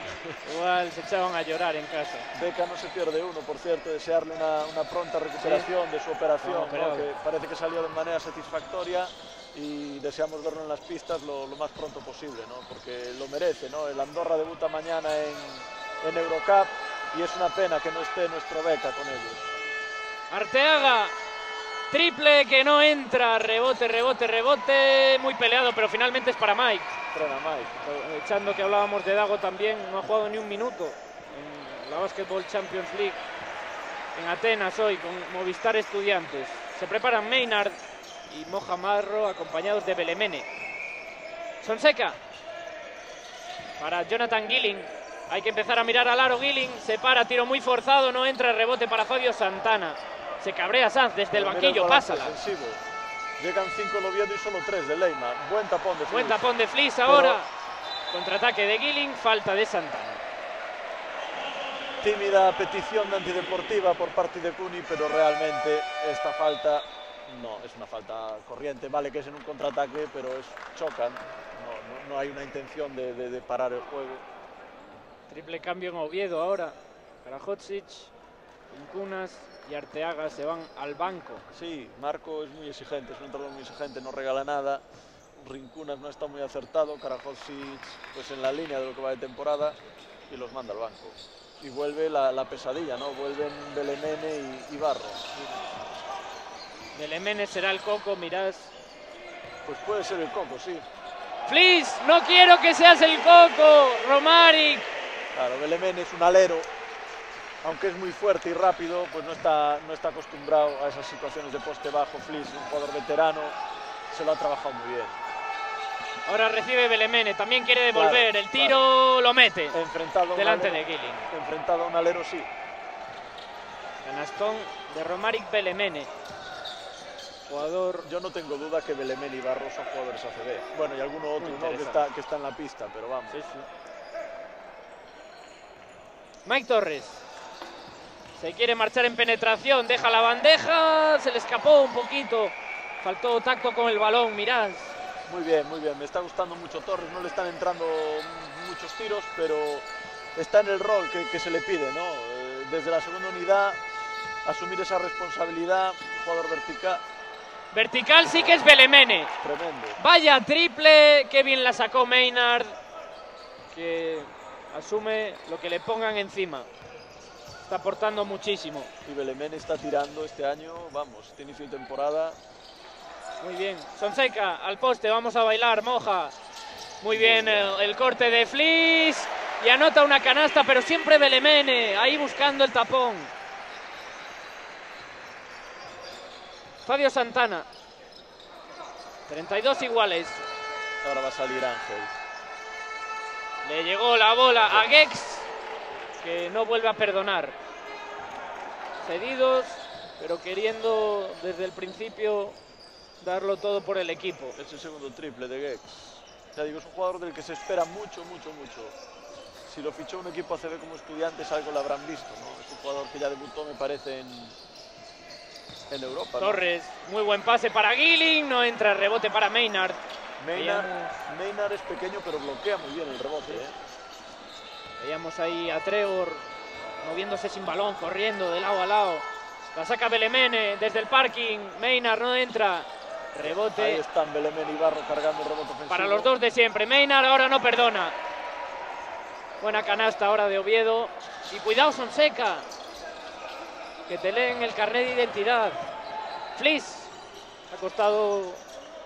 igual se echaban a llorar en casa. Beca no se pierde uno, por cierto, desearle una, una pronta recuperación de su operación, No, ¿no? que parece que salió de manera satisfactoria y deseamos verlo en las pistas lo, lo más pronto posible, ¿no? porque lo merece. ¿no? El Andorra debuta mañana en, en Eurocup y es una pena que no esté nuestro Beca con ellos. Arteaga, triple que no entra, rebote, rebote, rebote, muy peleado, pero finalmente es para Mike. Frena Mike. Echando que hablábamos de Dago también, no ha jugado ni un minuto en la Basketball Champions League en Atenas hoy con Movistar Estudiantes. Se preparan Maynard y Moja Marro acompañados de Belemene. Sonseca para Jonathan Gilling. Hay que empezar a mirar al aro Gilling. Se para, tiro muy forzado, no entra, rebote para Fabio Santana. Se cabrea Sanz desde el banquillo, pásala. defensivo. Llegan cinco el Oviedo y solo tres de Leima. Buen tapón de Buen Fliss. tapón de Fliss ahora. Contraataque de Gilling, falta de Santana. Tímida petición de antideportiva por parte de Cuni, pero realmente esta falta no es una falta corriente. Vale que es en un contraataque, pero es chocan. No, no- no hay una intención de, de- de parar el juego. Triple cambio en Oviedo ahora. Karahodzic, Incunas y Arteaga se van al banco. Sí, Marco es muy exigente, es un entrenador muy exigente, no regala nada. Rincunas no está muy acertado, Karajovic pues en la línea de lo que va de temporada y los manda al banco. Y vuelve la, la pesadilla, ¿no? Vuelven Belemene y, y Barro. Belemene será el coco, mirás. Pues puede ser el coco, sí. Fliss, no quiero que seas el coco. Romaric. Claro, Belemene es un alero, aunque es muy fuerte y rápido, pues no está, no está acostumbrado a esas situaciones de poste bajo. Fliss, un jugador veterano, se lo ha trabajado muy bien. Ahora recibe Belemene, también quiere devolver. Claro, el tiro lo mete. Enfrentado Delante alero- de Gilling. Enfrentado a un alero, sí. Canastón de Romaric Belemene. Jugador Yo no tengo duda que Belemene y Barro son jugadores ACB. Bueno, y alguno otro ¿no? que, está, que está en la pista, pero vamos. Mike Torres. Se quiere marchar en penetración, deja la bandeja, se le escapó un poquito. Faltó tacto con el balón, mirad. Muy bien, muy bien. Me está gustando mucho Torres. No le están entrando muchos tiros, pero está en el rol que, que se le pide, ¿no? Eh, Desde la segunda unidad, asumir esa responsabilidad. Jugador vertical, Vertical sí que es Belemene. tremendo. Vaya triple, qué bien la sacó Maynard, que asume lo que le pongan encima. Está aportando muchísimo. Y Belemén está tirando este año, vamos, este inicio de temporada. Muy bien. Sonseca, al poste, vamos a bailar, moja. Muy bien, el, el corte de Flis. Y anota una canasta, pero siempre Belemene, ahí buscando el tapón. Fabio Santana. 32 iguales. Ahora va a salir Ángel. Le llegó la bola a Gex, que no vuelve a perdonar. Cedidos, pero queriendo desde el principio darlo todo por el equipo. Es el segundo triple de Gex. Ya digo, es un jugador del que se espera mucho, mucho, mucho. Si lo fichó un equipo ACB como estudiantes, algo lo habrán visto, ¿no? Es un jugador que ya debutó, me parece, en, en Europa. ¿no? Torres, muy buen pase para Gilling, no entra rebote para Maynard. Maynard, Maynard es pequeño, pero bloquea muy bien el rebote. ¿eh? Veíamos ahí a Trevor moviéndose sin balón, corriendo de lado a lado. La saca Belemene desde el parking. Maynard no entra. Ahí Rebote están Belemén y Barro cargando el rebote ofensivo. para los dos de siempre. Maynard ahora no perdona. Buena canasta ahora de Oviedo. Y cuidado Sonseca. Que te leen el carnet de identidad. Fliss. Ha costado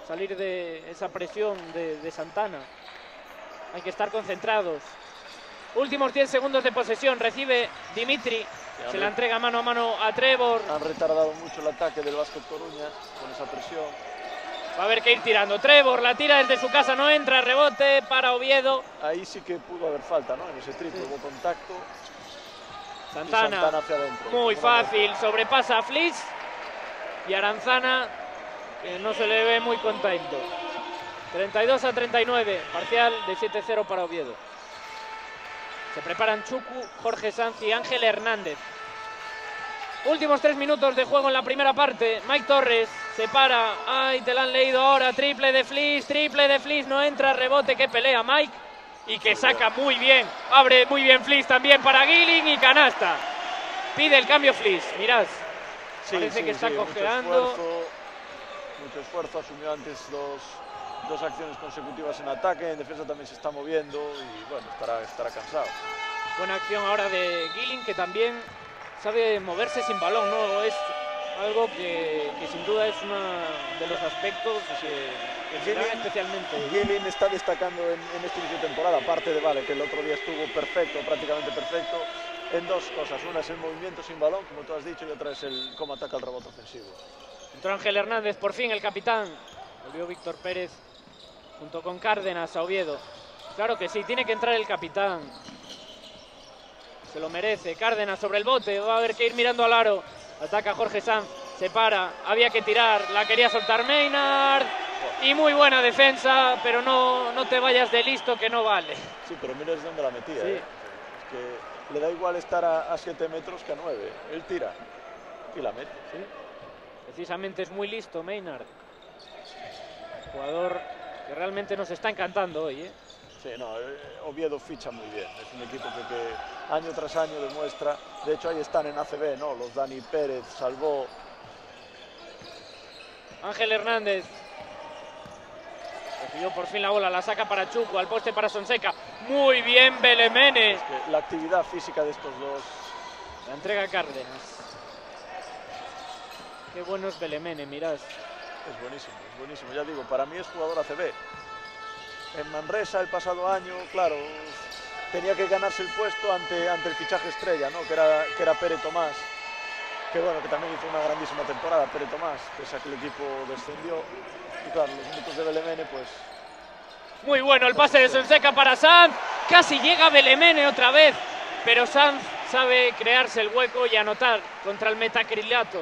salir de esa presión de, de Santana. Hay que estar concentrados. Últimos 10 segundos de posesión. Recibe Dimitri. Se la entrega mano a mano a Trevor. Han retardado mucho el ataque del Básquet Coruña con esa presión. Va a haber que ir tirando. Trevor la tira desde su casa. No entra. Rebote para Oviedo. Ahí sí que pudo haber falta, ¿no? En ese triple hubo contacto. Santana. Santana hacia adentro. Muy fácil. Sobrepasa a Fliss. Y Aranzana. Que no se le ve muy contento. 32 a 39. Parcial de 7-0 para Oviedo. Se preparan Chucu, Jorge Sanz y Ángel Hernández. Últimos tres minutos de juego en la primera parte. Mike Torres se para. Ay, te la han leído ahora. Triple de Fliss, triple de Fliss. No entra rebote que pelea Mike. Y que saca muy bien. Abre muy bien Fliss también para Gilling y canasta. Pide el cambio Fliss. Mirad. Sí, Parece sí, que está sí, cojeando. Mucho esfuerzo, mucho esfuerzo, asumió antes dos, dos acciones consecutivas en ataque, en defensa también se está moviendo y bueno, estará, estará cansado. Buena acción ahora de Gilling que también sabe moverse sin balón. ¿no? Es algo que, que sin duda es uno de los aspectos que, que Gilling- especialmente. Gilling está destacando en, en este inicio de temporada, aparte de Vale, que el otro día estuvo perfecto, prácticamente perfecto, en dos cosas. Una es el movimiento sin balón, como tú has dicho, y otra es el cómo ataca el rebote ofensivo. Entró Ángel Hernández, por fin el capitán. Volvió Víctor Pérez junto con Cárdenas a Oviedo. Claro que sí, tiene que entrar el capitán. Se lo merece. Cárdenas sobre el bote, va a haber que ir mirando al aro. Ataca Jorge Sanz, se para, había que tirar, la quería soltar Maynard. Y muy buena defensa, pero no, no te vayas de listo que no vale. Sí, pero mira dónde la metía. Sí. ¿eh? Es que le da igual estar a 7 metros que a 9. Él tira y la mete. Precisamente es muy listo Maynard. Jugador que realmente nos está encantando hoy. ¿eh? Sí, no, eh, Oviedo ficha muy bien. Es un equipo que, que año tras año demuestra. De hecho, ahí están en ACB, ¿no? Los Dani Pérez, Salvó. Ángel Hernández. Recibió por fin la bola, la saca para Chuco, al poste para Sonseca. Muy bien Belemene. que La actividad física de estos dos. La entrega Cárdenas. Qué bueno es Belemene, mirad. Es buenísimo, es buenísimo. Ya digo, para mí es jugador ACB. En Manresa el pasado año, claro, tenía que ganarse el puesto ante, ante el fichaje estrella, ¿no? Que era, que era Pere Tomás. Que bueno, que también hizo una grandísima temporada Pere Tomás, pese a que el equipo descendió. Y claro, los minutos de Belemene, pues Muy bueno el pase de Sonseca para Sanz. Casi llega Belemene otra vez. Pero Sanz sabe crearse el hueco y anotar contra el metacrilato.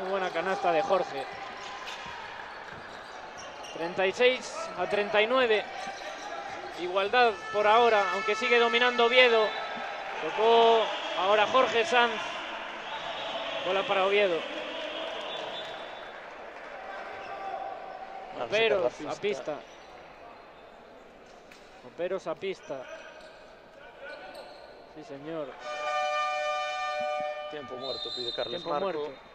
Muy buena canasta de Jorge. 36 a 39. Igualdad por ahora, aunque sigue dominando Oviedo. Tocó ahora Jorge Sanz. Bola para Oviedo. Operos a pista. Operos a pista. Sí, señor. Tiempo muerto, pide Carles Tiempo Marco. muerto.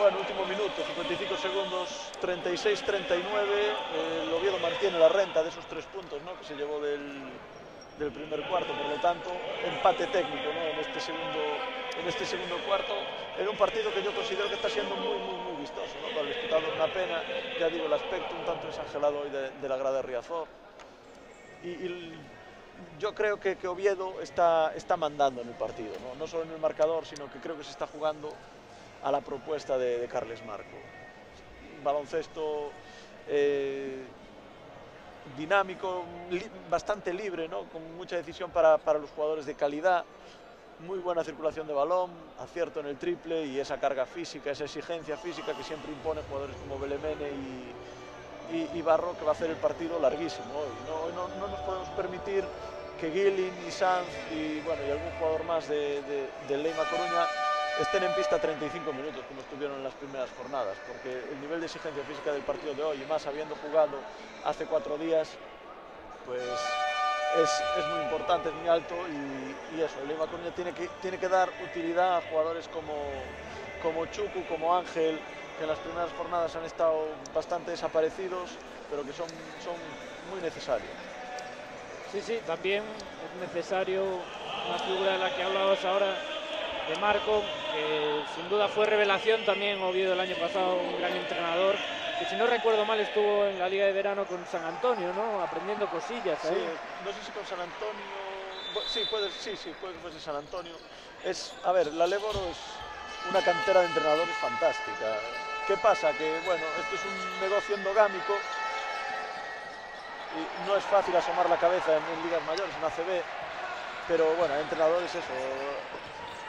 Bueno, último minuto, 55 segundos, 36-39. El Oviedo mantiene la renta de esos tres puntos ¿no? que se llevó del, del primer cuarto, por lo tanto, empate técnico ¿no? en, este segundo, en este segundo cuarto, en un partido que yo considero que está siendo muy, muy, muy vistoso, ¿no? para el espectador una pena, ya digo, el aspecto un tanto desangelado hoy de, de la grada de Riazor. Y, y yo creo que, que, Oviedo está, está mandando en el partido, ¿no? no solo en el marcador, sino que creo que se está jugando a la propuesta de, de Carles Marco. Baloncesto eh, dinámico, bastante libre, ¿no? con mucha decisión para, para, los jugadores de calidad, muy buena circulación de balón, acierto en el triple y esa carga física, esa exigencia física que siempre impone jugadores como Belemene y, y, Barro, que va a hacer el partido larguísimo hoy. ¿no? no, no nos podemos permitir que Gilling y Sanz y, bueno, y algún jugador más de, de, de Leima Coruña estén en pista 35 minutos como estuvieron en las primeras jornadas, porque el nivel de exigencia física del partido de hoy, y más habiendo jugado hace cuatro días, pues es, es muy importante, es muy alto y, y eso, el Coruña tiene que, tiene que dar utilidad a jugadores como, como Chucu, como Ángel, que en las primeras jornadas han estado bastante desaparecidos, pero que son, son muy necesarios. Sí, sí, también es necesario una figura de la que hablabas ahora, de Marco, que sin duda fue revelación también Oviedo el año pasado, un gran entrenador, que si no recuerdo mal estuvo en la Liga de Verano con San Antonio, ¿no? Aprendiendo cosillas ahí. Sí, no sé si con San Antonio, sí, puede, sí, sí, puede que fuese San Antonio. Es, a ver, la Leboro es una cantera de entrenadores fantástica. ¿Qué pasa? Que, bueno, esto es un negocio endogámico y no es fácil asomar la cabeza en, en ligas mayores, en ACB, pero bueno, hay entrenadores eso,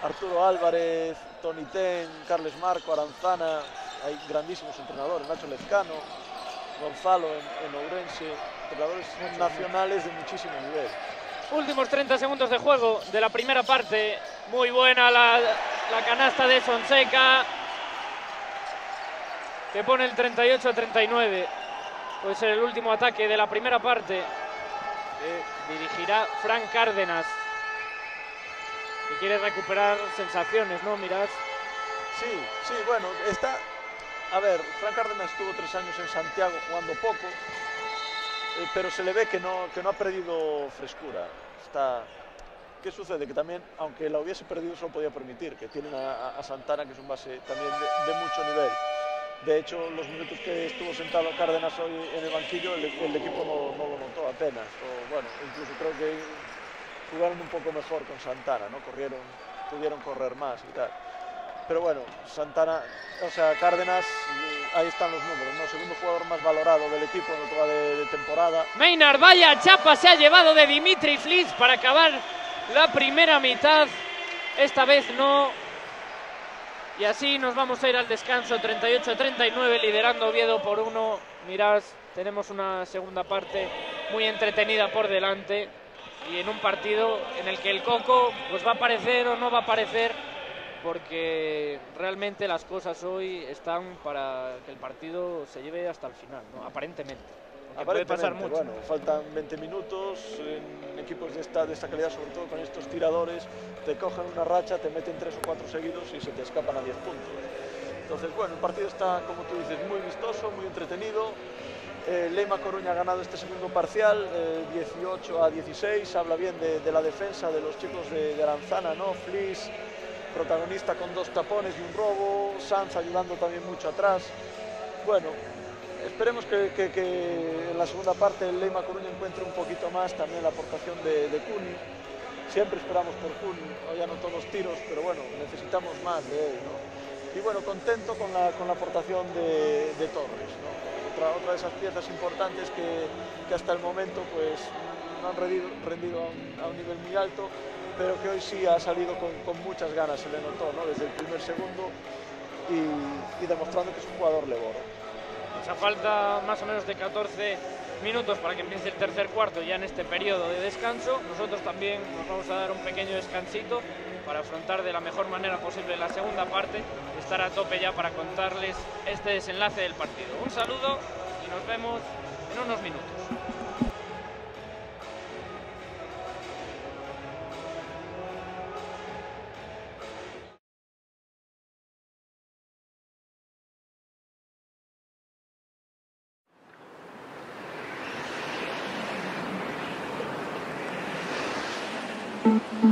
Arturo Álvarez, Tony Ten, Carles Marco, Aranzana, hay grandísimos entrenadores, Nacho Lezcano, Gonzalo en, en Ourense, entrenadores nacionales de muchísimo nivel. Últimos 30 segundos de juego de la primera parte. Muy buena la, la canasta de Sonseca. Que pone el 38 a 39. Puede ser el último ataque de la primera parte. Que dirigirá Frank Cárdenas que quiere recuperar sensaciones, ¿no? Mirad. Sí, sí, bueno, está. A ver, Frank Cárdenas estuvo tres años en Santiago jugando poco, eh, pero se le ve que no, que no ha perdido frescura. Está. ¿Qué sucede? Que también, aunque la hubiese perdido, se lo podía permitir, que tienen a, a Santana, que es un base también de, de, mucho nivel. De hecho, los minutos que estuvo sentado Cárdenas hoy en el banquillo, el, equipo no, lo notó apenas. Bueno, incluso creo que jugaron un poco mejor con Santana, ¿no? Corrieron, pudieron correr más y tal. Pero bueno, Santana, o sea, Cárdenas, ahí están los números, ¿no? Segundo jugador más valorado del equipo en lo temporada. Maynard, vaya chapa se ha llevado de Dimitri Flis para acabar la primera mitad. Esta vez no. Y así nos vamos a ir al descanso 38-39, liderando Oviedo por uno. Mirad, tenemos una segunda parte muy entretenida por delante y en un partido en el que el Coco pues va a aparecer o no va a aparecer porque realmente las cosas hoy están para que el partido se lleve hasta el final, ¿no? aparentemente. Puede pasar mucho. Bueno, faltan 20 minutos en equipos de esta, de esta calidad, sobre todo con estos tiradores, te cogen una racha, te meten tres o cuatro seguidos y se te escapan a 10 puntos. Entonces, bueno, el partido está, como tú dices, muy vistoso, muy entretenido. Eh, Leima Coruña ha ganado este segundo parcial, eh, 18 a 16. Habla bien de, de, la defensa de los chicos de, de Aranzana, ¿no? Flis, protagonista con dos tapones y un robo. Sanz ayudando también mucho atrás. Bueno, esperemos que, que, en la segunda parte el Leima Coruña encuentre un poquito más también la aportación de, Cuni. Siempre esperamos por Cuni, hoy anotó dos tiros, pero bueno, necesitamos más de él. Y bueno, contento con la, con la aportación de, Torres, otra, otra de esas piezas importantes que, que hasta el momento pues, no han rendido, rendido a, un, nivel muy alto, pero que hoy sí ha salido con, con muchas ganas, se le notó ¿no? desde el primer segundo y, y demostrando que es un jugador leboro. Nos a falta más o menos de 14 minutos para que empiece el tercer cuarto ya en este periodo de descanso. Nosotros también nos vamos a dar un pequeño descansito para afrontar de la mejor manera posible la segunda parte y estar a tope ya para contarles este desenlace del partido. Un saludo y nos vemos en unos minutos. Mm-hmm.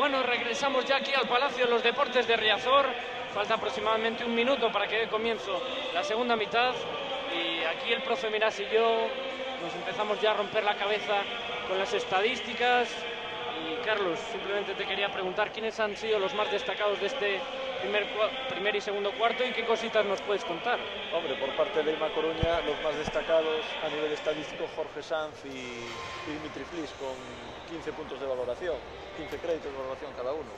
Bueno, regresamos ya aquí al Palacio de los Deportes de Riazor. Falta aproximadamente un minuto para que dé comienzo la segunda mitad. Y aquí el profe Miras y yo nos empezamos ya a romper la cabeza con las estadísticas. Y Carlos, simplemente te quería preguntar quiénes han sido los más destacados de este primer, primer y segundo cuarto y qué cositas nos puedes contar. Hombre, por parte de Ima Coruña, los más destacados a nivel estadístico, Jorge Sanz y, Dimitri Flis, 15 puntos de valoración, 15 créditos de valoración cada uno.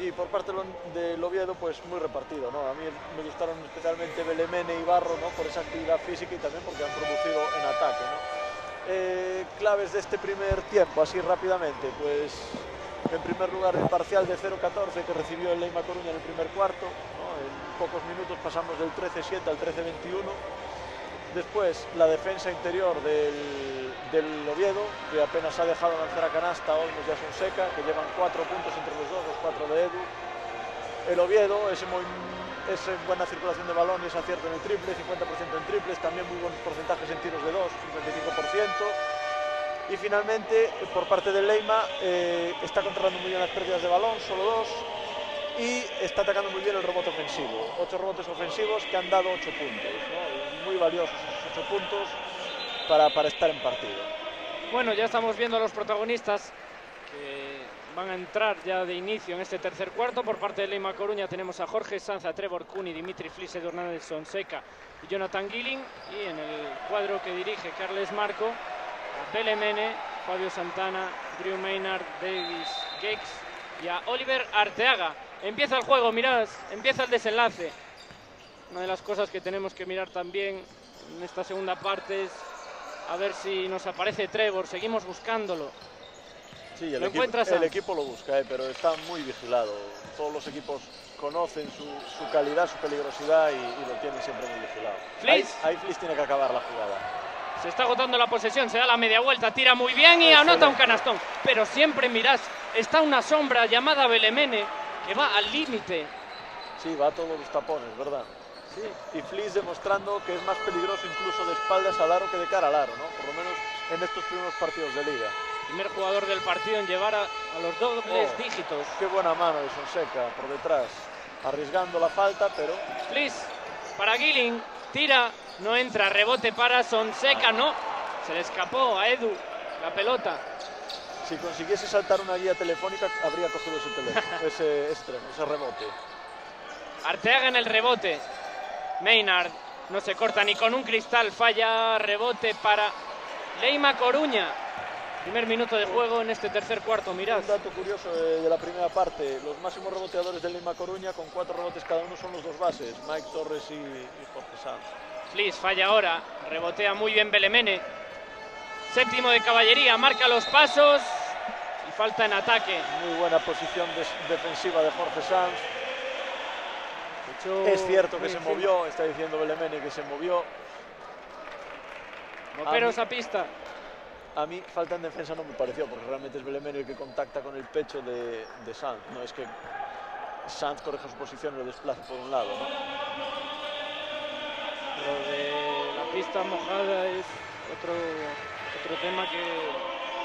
Y por parte del Oviedo, pues muy repartido, ¿no? A mí me gustaron especialmente Belemene y Barro, ¿no? Por esa actividad física y también porque han producido en ataque. Eh, claves de este primer tiempo, así rápidamente, pues en primer lugar el parcial de 0-14 que recibió el Leima Coruña en el primer cuarto, en pocos minutos pasamos del 13-7 al 13-21, después la defensa interior del, del, Oviedo, que apenas ha dejado lanzar a canasta Olmos y a Sonseca, que llevan cuatro puntos entre los dos, los cuatro de Edu, el Oviedo, ese, buena circulación de balón y ese acierto en el triple, 50% en triples, también muy buenos porcentajes en tiros de dos, 55%. Y finalmente, por parte del Leima, eh, está controlando muy bien las pérdidas de balón, solo dos, y está atacando muy bien el rebote ofensivo. Ocho rebotes ofensivos que han dado ocho puntos. Muy valiosos esos ocho puntos para, para estar en partido. Bueno, ya estamos viendo a los protagonistas que van a entrar ya de inicio en este tercer cuarto. Por parte de Leima Coruña tenemos a Jorge Sanz, a Trevor Cuni, Dimitri Flis, Eduardo Hernández Sonseca y Jonathan Gilling. Y en el cuadro que dirige Carles Marco, a Belemene, Fabio Santana, Drew Maynard, Davis Gex y a Oliver Arteaga. Empieza el juego, mirad, empieza el desenlace. Una de las cosas que tenemos que mirar también en esta segunda parte es a ver si nos aparece Trevor, seguimos buscándolo. Sí, el, equipo, el equipo, lo busca, eh, pero está muy vigilado. Todos los equipos conocen su, su calidad, su peligrosidad y, y, lo tienen siempre muy vigilado. Fliss. Ahí, ahí Fliss tiene que acabar la jugada. Se está agotando la posesión, se da la media vuelta, tira muy bien y anota un canastón. Pero siempre mirás, está una sombra llamada Belemene que va al límite. Sí, va a todos los tapones, ¿verdad? Y Fliss demostrando que es más peligroso incluso de espaldas al aro que de cara al aro, ¿no? Por lo menos en estos primeros partidos de liga. Primer jugador del partido en llevar a, a los dobles Oh. dígitos. Qué buena mano de Sonseca por detrás, arriesgando la falta, pero Fliss para Gilling, tira, no entra, rebote para Sonseca, no. Se le escapó a Edu la pelota. si consiguiese saltar una guía telefónica habría cogido ese teléfono, ese extremo, ese rebote. Arteaga en el rebote. Maynard no se corta ni con un cristal, falla, rebote para Leima Coruña. Primer minuto de juego en este tercer cuarto, mirad. Un dato curioso de, de la primera parte, los máximos reboteadores de Lima Coruña con cuatro rebotes cada uno son los dos bases, Mike Torres y, y Jorge Sanz. Fliss falla ahora, rebotea muy bien Belemene. Séptimo de caballería, marca los pasos y falta en ataque. Muy buena posición defensiva de Jorge Sanz. Es cierto que se movió, está diciendo Belemene que se movió. Moperos A a pista. A mí falta en defensa no me pareció, porque realmente es Belemene el que contacta con el pecho de, de Sanz. No es que Sanz corrija su posición y lo desplaza por un lado. ¿no? Lo de la pista mojada es otro, otro tema que,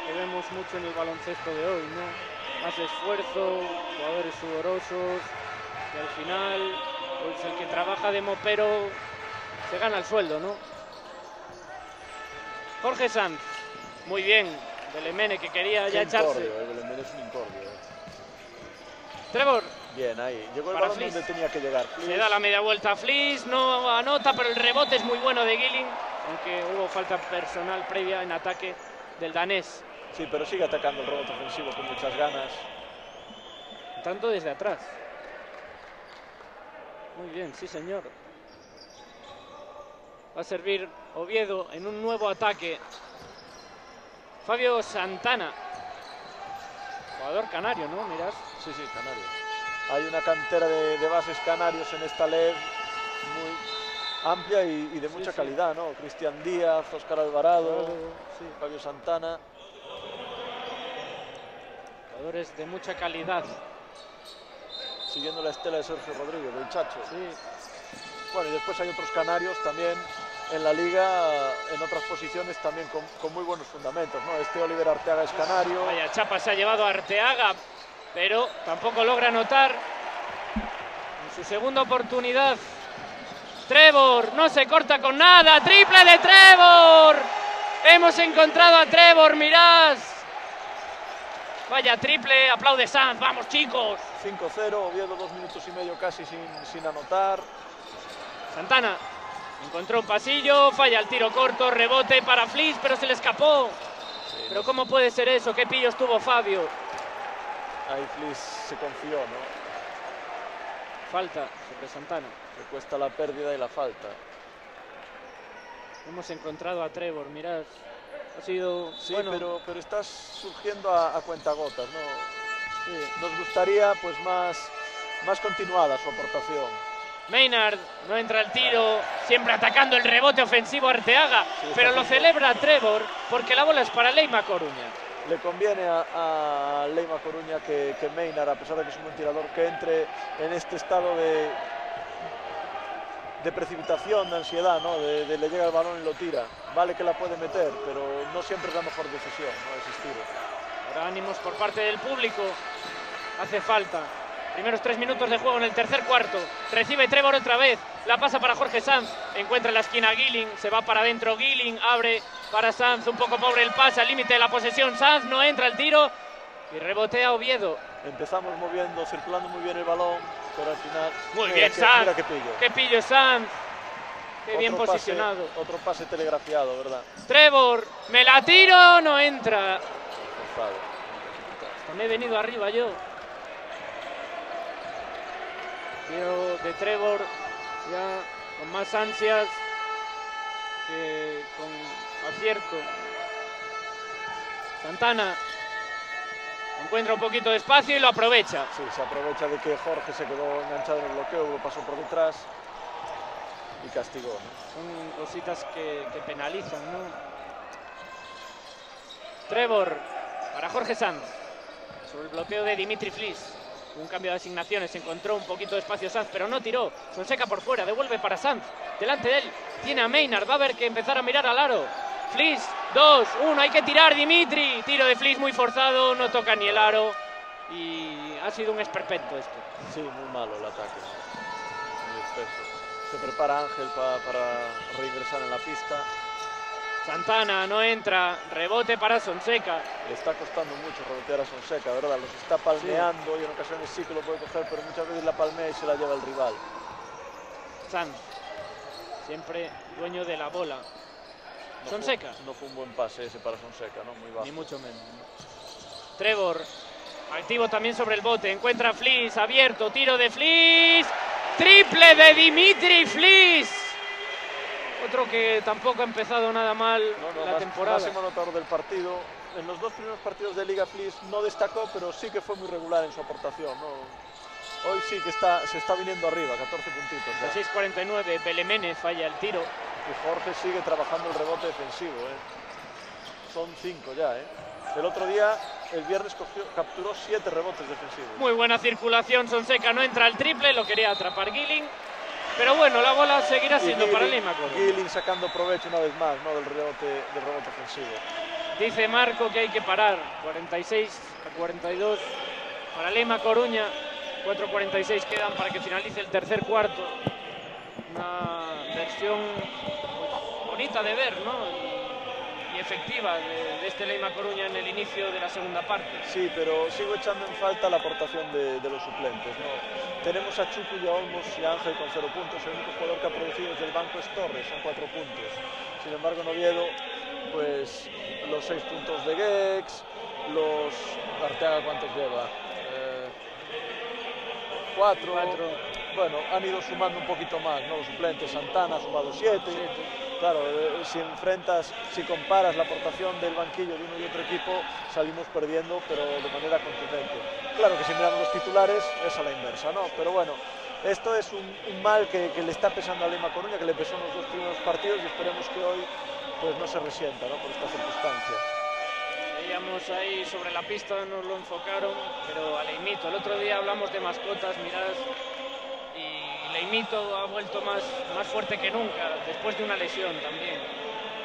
que vemos mucho en el baloncesto de hoy, ¿no? Más esfuerzo, jugadores sudorosos y al final pues el que trabaja de mopero se gana el sueldo, ¿no? Jorge Sanz, muy bien, Belemene que quería ya echarse. eh, Belemene es un incordio. eh. Trevor Bien, ahí. Llegó el balón Fliss. donde tenía que llegar. se da la media vuelta a Fliss, no anota, pero el rebote es muy bueno de Gilling, aunque hubo falta personal previa en ataque del danés. Sí, pero sigue atacando el rebote ofensivo con muchas ganas. Tanto desde atrás. Muy bien, sí señor. Va a servir Oviedo en un nuevo ataque. Fabio Santana. Jugador canario, ¿no? Mirad. Sí, sí, Canarios. Hay una cantera de, de bases canarios en esta LED muy amplia y, y de mucha sí. calidad, ¿no? Cristian Díaz, Óscar Alvarado, Sí, Fabio Santana. jugadores de mucha calidad. Siguiendo la estela de Sergio Rodríguez, del Chacho. Sí. Bueno, y después hay otros canarios también en la liga, en otras posiciones también con, con muy buenos fundamentos, ¿no? Este Oliver Arteaga es canario. Vaya chapa se ha llevado a Arteaga. pero tampoco logra anotar. En su segunda oportunidad, Trevor no se corta con nada. Triple de Trevor. Hemos encontrado a Trevor, mirad. Vaya triple, aplaude Sanz, vamos chicos. 5-0, Oviedo dos minutos y medio casi sin, sin anotar. Santana encontró un pasillo, falla el tiro corto, rebote para Fliss, pero se le escapó. Pero ¿cómo puede ser eso? ¿Qué pillos tuvo Fabio? Ahí Fliss se confió, ¿no? Falta sobre Santana. Le cuesta la pérdida y la falta. Hemos encontrado a Trevor, mirad. Ha sido. Sí, bueno, pero, pero estás surgiendo a, a cuentagotas, ¿no? Sí, Nos gustaría pues más, más continuada su aportación. Maynard no entra el tiro, siempre atacando el rebote ofensivo a Arteaga, Sí, pero lo celebra Trevor porque la bola es para Leima Coruña. Le conviene a, a Leima Coruña que, que Maynard, a pesar de que es un buen tirador, que entre en este estado de, de precipitación, de ansiedad, ¿no? De, de le llega el balón y lo tira. Vale que la puede meter, pero no siempre es la mejor decisión, ¿no? Esos tiros. Ahora ánimos por parte del público. Hace falta. Primeros tres minutos de juego en el tercer cuarto. Recibe Trevor otra vez. La pasa para Jorge Sanz. Encuentra en la esquina Gilling. Se va para adentro Gilling. Abre para Sanz. Un poco pobre el pase. Al límite de la posesión. Sanz no entra el tiro. Y rebotea Oviedo. Empezamos moviendo, circulando muy bien el balón, pero al final. Muy mira bien, que- Sanz. Mira que pillo. Qué pillo Sanz. Qué bien pase- posicionado. otro pase telegrafiado, ¿verdad? Trevor. Me la tiro. No entra. Hasta me he venido arriba yo. Tiro de Trevor ya con más ansias que con acierto. Santana encuentra un poquito de espacio y lo aprovecha. Sí, se aprovecha de que Jorge se quedó enganchado en el bloqueo, lo pasó por detrás y castigó. ¿no? Son cositas que, que penalizan, ¿no? Trevor para Jorge Sanz. Sobre el bloqueo de Dimitri Flis. Un cambio de asignaciones, encontró un poquito de espacio Sanz, pero no tiró. Sonseca por fuera, devuelve para Sanz. Delante de él tiene a Maynard, va a haber que empezar a mirar al aro. Flis, dos, uno, hay que tirar Dimitri. Tiro de Flis muy forzado, no toca ni el aro. Y ha sido un esperpento esto. Sí, muy malo el ataque. Muy espeso. Se prepara Ángel pa- para reingresar en la pista. Santana no entra, rebote para Sonseca. Le está costando mucho rebotear a Sonseca, ¿verdad? Los está palmeando y en ocasiones sí que lo puede coger, pero muchas veces la palmea y se la lleva el rival. Sanz, siempre dueño de la bola. No Sonseca. Fue, no fue un buen pase ese para Sonseca, ¿no? Muy bajo. Ni mucho menos. Trevor, activo también sobre el bote. Encuentra a Fliss, abierto, tiro de Fliss. Triple de Dimitri Fliss. Otro que tampoco ha empezado nada mal No, no, la más- temporada. máximo anotador del partido. En los dos primeros partidos de Liga Flis no destacó, pero sí que fue muy regular en su aportación. ¿no? Hoy sí que está, se está viniendo arriba, 14 puntitos. ya. A 6.49, Belemene falla el tiro. Y Jorge sigue trabajando el rebote defensivo. ¿eh? Son cinco ya. ¿eh? El otro día, el viernes, cogió- capturó siete rebotes defensivos. Muy buena circulación, Sonseca no entra al triple, lo quería atrapar Gilling. Pero bueno, la bola seguirá siendo para Lima. Coruña. Gilling sacando provecho una vez más ¿no? del, rebote, del rebote ofensivo. Dice Marco que hay que parar. 46 a 42 para Lema Coruña. 4.46 quedan para que finalice el tercer cuarto. Una versión bonita de ver, ¿no? Y, y efectiva de, de este Lema Coruña en el inicio de la segunda parte. Sí, pero sigo echando en falta la aportación de, de los suplentes. ¿no? Tenemos a Chucu y a Olmos y a Ángel con cero puntos. El único jugador que ha producido desde el banco es Torres, son cuatro puntos. Sin embargo, en Oviedo, pues los seis puntos de Gex, los. Arteaga, ¿cuántos lleva? Eh, cuatro. Cuatro. Bueno, han ido sumando un poquito más, ¿no? Los suplentes, Santana ha sumado siete. Claro, eh, si enfrentas, si comparas la aportación del banquillo de uno y otro equipo, salimos perdiendo, pero de manera contundente. Claro que si miramos los titulares es a la inversa, ¿no? Pero bueno, esto es un, mal que, le está pesando a Lima Coruña, que le pesó en los dos primeros partidos y esperemos que hoy pues no se resienta, ¿no? Por esta circunstancia. Veíamos ahí sobre la pista, nos lo enfocaron, pero a. El otro día hablamos de mascotas, mirad, Leimito ha vuelto más, más fuerte que nunca, después de una lesión también.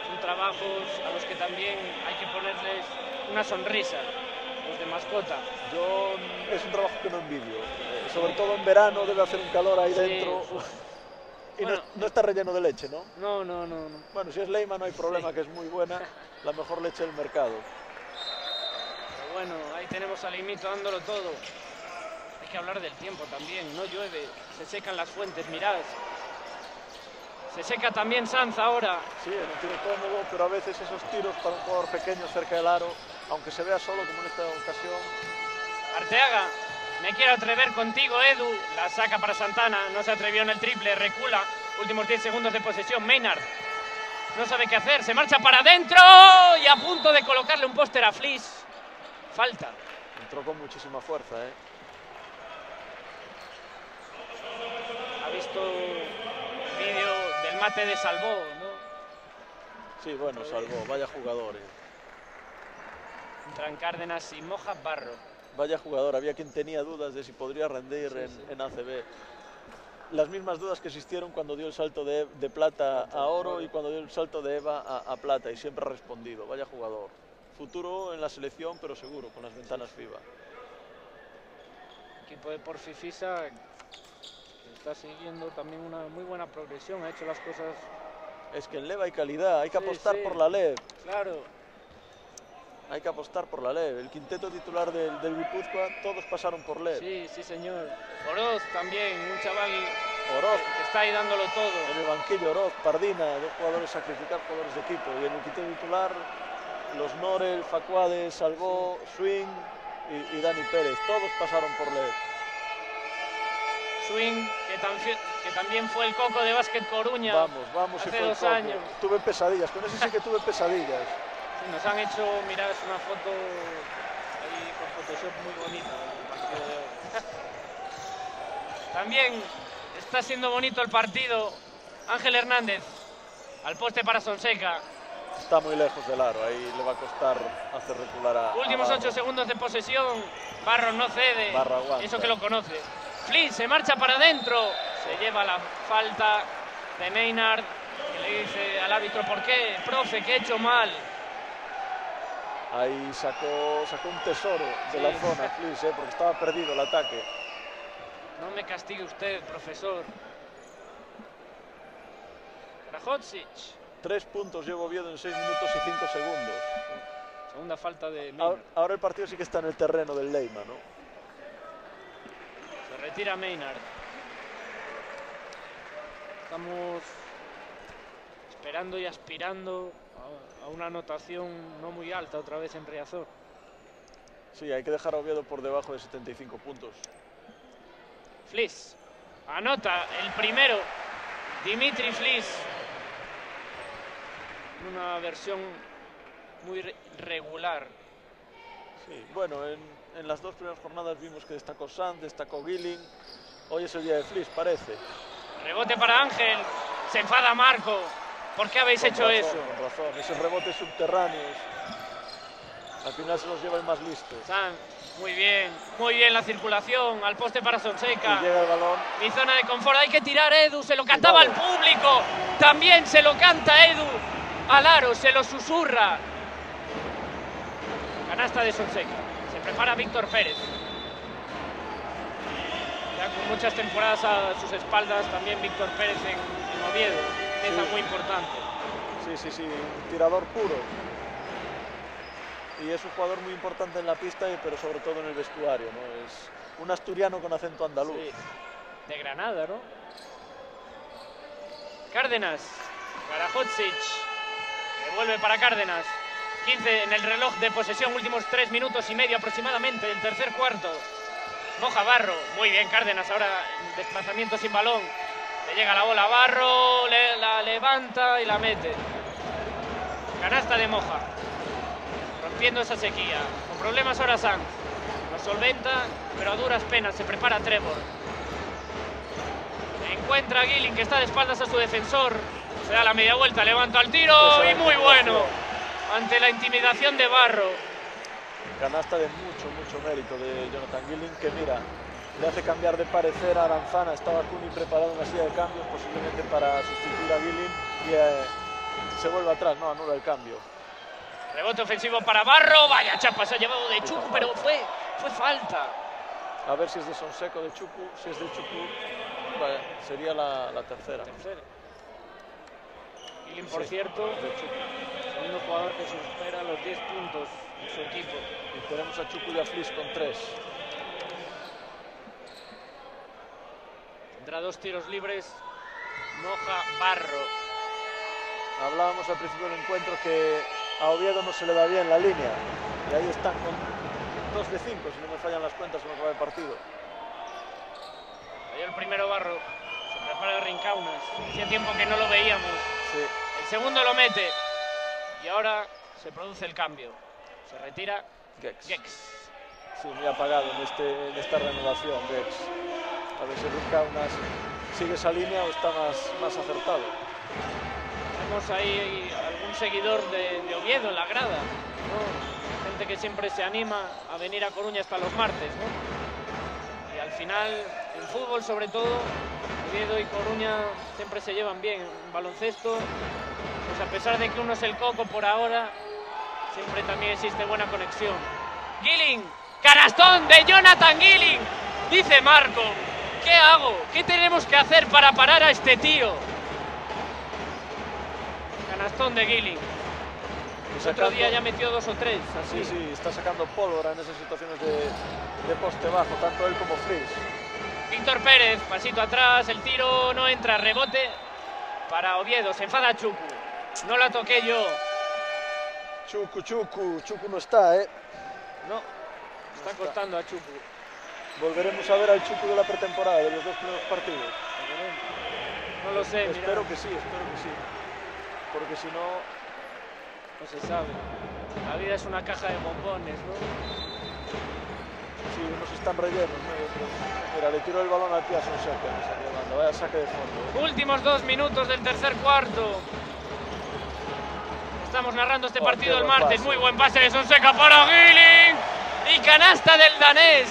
Son trabajos a los que también hay que ponerles una sonrisa. los de mascota. Yo es un trabajo que no envidio. Eh, sobre todo en verano debe hacer un calor ahí Sí. dentro. Y no- no, está relleno de leche, ¿no? No, no, no, no. Bueno, si es Leima no hay problema, Sí. que es muy buena. La mejor leche del mercado. Pero bueno, ahí tenemos a Leimito dándolo todo. Hay que hablar del tiempo también, no llueve, se secan las fuentes, mirad. Se seca también Sanz ahora. Sí, es un tiro cómodo, pero a veces esos tiros para un jugador pequeño cerca del aro, aunque se vea solo como en esta ocasión, Arteaga, me quiero atrever contigo, Edu. La saca para Santana, no se atrevió en el triple, recula. Últimos 10 segundos de posesión, Maynard. No sabe qué hacer, se marcha para adentro y a punto de colocarle un póster a Fliss. Falta. entró con muchísima fuerza. ¿eh? Ha visto el vídeo del mate de Salvó, ¿no? Sí, bueno, salvó, vaya jugador. ¿eh? Entran Cárdenas y Moja Barro. Vaya jugador, había quien tenía dudas de si podría rendir Sí, en, sí. en ACB. Las mismas dudas que existieron cuando dio el salto de, de plata a oro y cuando dio el salto de Eva a, a plata y siempre ha respondido. Vaya jugador. Futuro en la selección, pero seguro, con las ventanas FIBA. equipo de Porfifisa está siguiendo también una muy buena progresión, ha hecho las cosas, Es que en LEV hay calidad, hay que Sí, apostar sí. por la LEV. claro, Hay que apostar por la LEV. El quinteto titular del, del Guipúzcoa, todos pasaron por LEV. sí, sí señor, Oroz también, un chaval Oroz, que está ahí dándolo todo. en el banquillo Oroz, Pardina, dos jugadores sacrificados, jugadores de equipo. Y en el quinteto titular, los Norel, Facuades, Salvó, Swing y, y Dani Pérez. Todos pasaron por LEV. Swing, que, también fue el coco de Básquet Coruña. Vamos, vamos. hace fue el dos coco. años. Tuve pesadillas, con ese sí que tuve pesadillas. Sí, nos han hecho, mirad, es una foto ahí con Photoshop muy bonita del partido de hoy. También está siendo bonito el partido. Ángel Hernández, al poste para Sonseca. Está muy lejos del aro, ahí le va a costar hacer recular a. a Últimos Barro. 8 segundos de posesión. Barros no cede. Barro aguanta. Eso que lo conoce. Flynn se marcha para adentro. Se lleva la falta de Maynard. Que le dice al árbitro, ¿por qué? Profe, que he hecho mal. Ahí sacó, sacó un tesoro de la zona, Flis, ¿eh? porque estaba perdido el ataque. No me castigue usted, profesor. Rajotsic. Tres puntos lleva Oviedo en seis minutos y cinco segundos. Segunda falta de Ahora, ahora el partido sí que está en el terreno del Leima, ¿no? Se retira Maynard. Estamos esperando y aspirando a- una anotación no muy alta otra vez en Riazor. Sí, hay que dejar a Oviedo por debajo de 75 puntos. Fliss anota el primero. Dimitri Fliss. Una versión muy re- regular. Sí, bueno, en, en las dos primeras jornadas vimos que destacó Sanz, destacó Gilling. Hoy es el día de Flis, parece. Rebote para Ángel. Se enfada Marco. ¿Por qué habéis Con hecho razón, eso? Con razón, esos rebotes subterráneos. Al final se los lleva el más listo. San, muy bien, muy bien la circulación. Al poste para Y Sonseca. llega el balón. Mi zona de confort, hay que tirar Edu, se lo cantaba al público, también se lo canta Edu, al aro, se lo susurra. Canasta de Sonseca, se prepara Víctor Pérez. Ya con muchas temporadas a sus espaldas, también Víctor Pérez en, en Oviedo, pieza Sí. muy importante. Sí, sí, sí, un tirador puro. Y es un jugador muy importante en la pista, pero sobre todo en el vestuario, ¿no? Es un asturiano con acento andaluz. sí, de Granada, ¿no? Cárdenas, Garajotsic, devuelve para Cárdenas. 15 en el reloj de posesión, últimos 3 minutos y medio aproximadamente del tercer cuarto. Moja Barro, muy bien Cárdenas, ahora en desplazamiento sin balón. Le llega la bola a Barro, le- la levanta y la mete. Canasta de Moja, rompiendo esa sequía. Con problemas ahora Sanz. Lo solventa, pero a duras penas se prepara Trevor. Encuentra a Gilling que está de espaldas a su defensor. Se da la media vuelta, levanta el tiro y muy bueno. Ante la intimidación de Barro. Canasta de mucho, mucho mérito de Jonathan Gilling, que mira, le hace cambiar de parecer a Aranzana. Estaba Cuni preparado en una silla de cambios, posiblemente para sustituir a Gilling, y eh, se vuelve atrás, no, anula el cambio. Rebote ofensivo para Barro. Vaya chapa, se ha llevado de Chucu, pero fue, fue falta. A ver si es de Sonseca o de Chucu. Si es de Chucu, sería la, la tercera. Gilling, por Sí, cierto, de segundo jugador que supera los 10 puntos en su equipo. Y tenemos a Chucu y a con tres. Tendrá dos tiros libres. Moja Barro. Hablábamos al principio del encuentro que a Oviedo no se le da bien la línea. Y ahí están con 2 de 5, si no me fallan las cuentas, en va de partido. Ahí el primero Barro. Se prepara Rincaunas. Hacía tiempo que no lo veíamos. El segundo lo mete. Y ahora se produce el cambio. Se retira Gex. Gex. Sí, muy apagado en, este, en esta renovación, Gex. A ver si Rincaunas sigue esa línea o está más, más acertado. Tenemos ahí algún seguidor de, de Oviedo en la grada. ¿no? Gente que siempre se anima a venir a Coruña hasta los martes. ¿no? Y al final, en fútbol sobre todo, Oviedo y Coruña siempre se llevan bien. En baloncesto, pues a pesar de que uno es el coco por ahora, siempre también existe buena conexión. Gilling, canastón de Jonathan Gilling, dice Marco. ¿Qué hago? ¿Qué tenemos que hacer para parar a este tío? Canastón de Gilling. El otro día ya metió dos o tres, así. Sí, sí, está sacando pólvora en esas situaciones de, de poste bajo, tanto él como Flis. Víctor Pérez, pasito atrás, el tiro no entra, rebote para Oviedo, se enfada Chucu. No la toqué yo. Chucu, Chucu, Chucu no está, ¿eh? No, está costando a Chucu. Volveremos a ver al Chucu de la pretemporada, de los dos primeros partidos. No lo sé, mira, espero que sí, espero que sí. Porque si no, no se sabe. La vida es una caja de bombones, ¿no? Si unos están rellenos, ¿no? Mira, le tiró el balón a banda. Vaya saque de fondo. ¿eh? Últimos dos minutos del tercer cuarto. Estamos narrando este Oh, partido el martes. pase. Muy buen pase de Sonseca para Gilling. Y canasta del danés.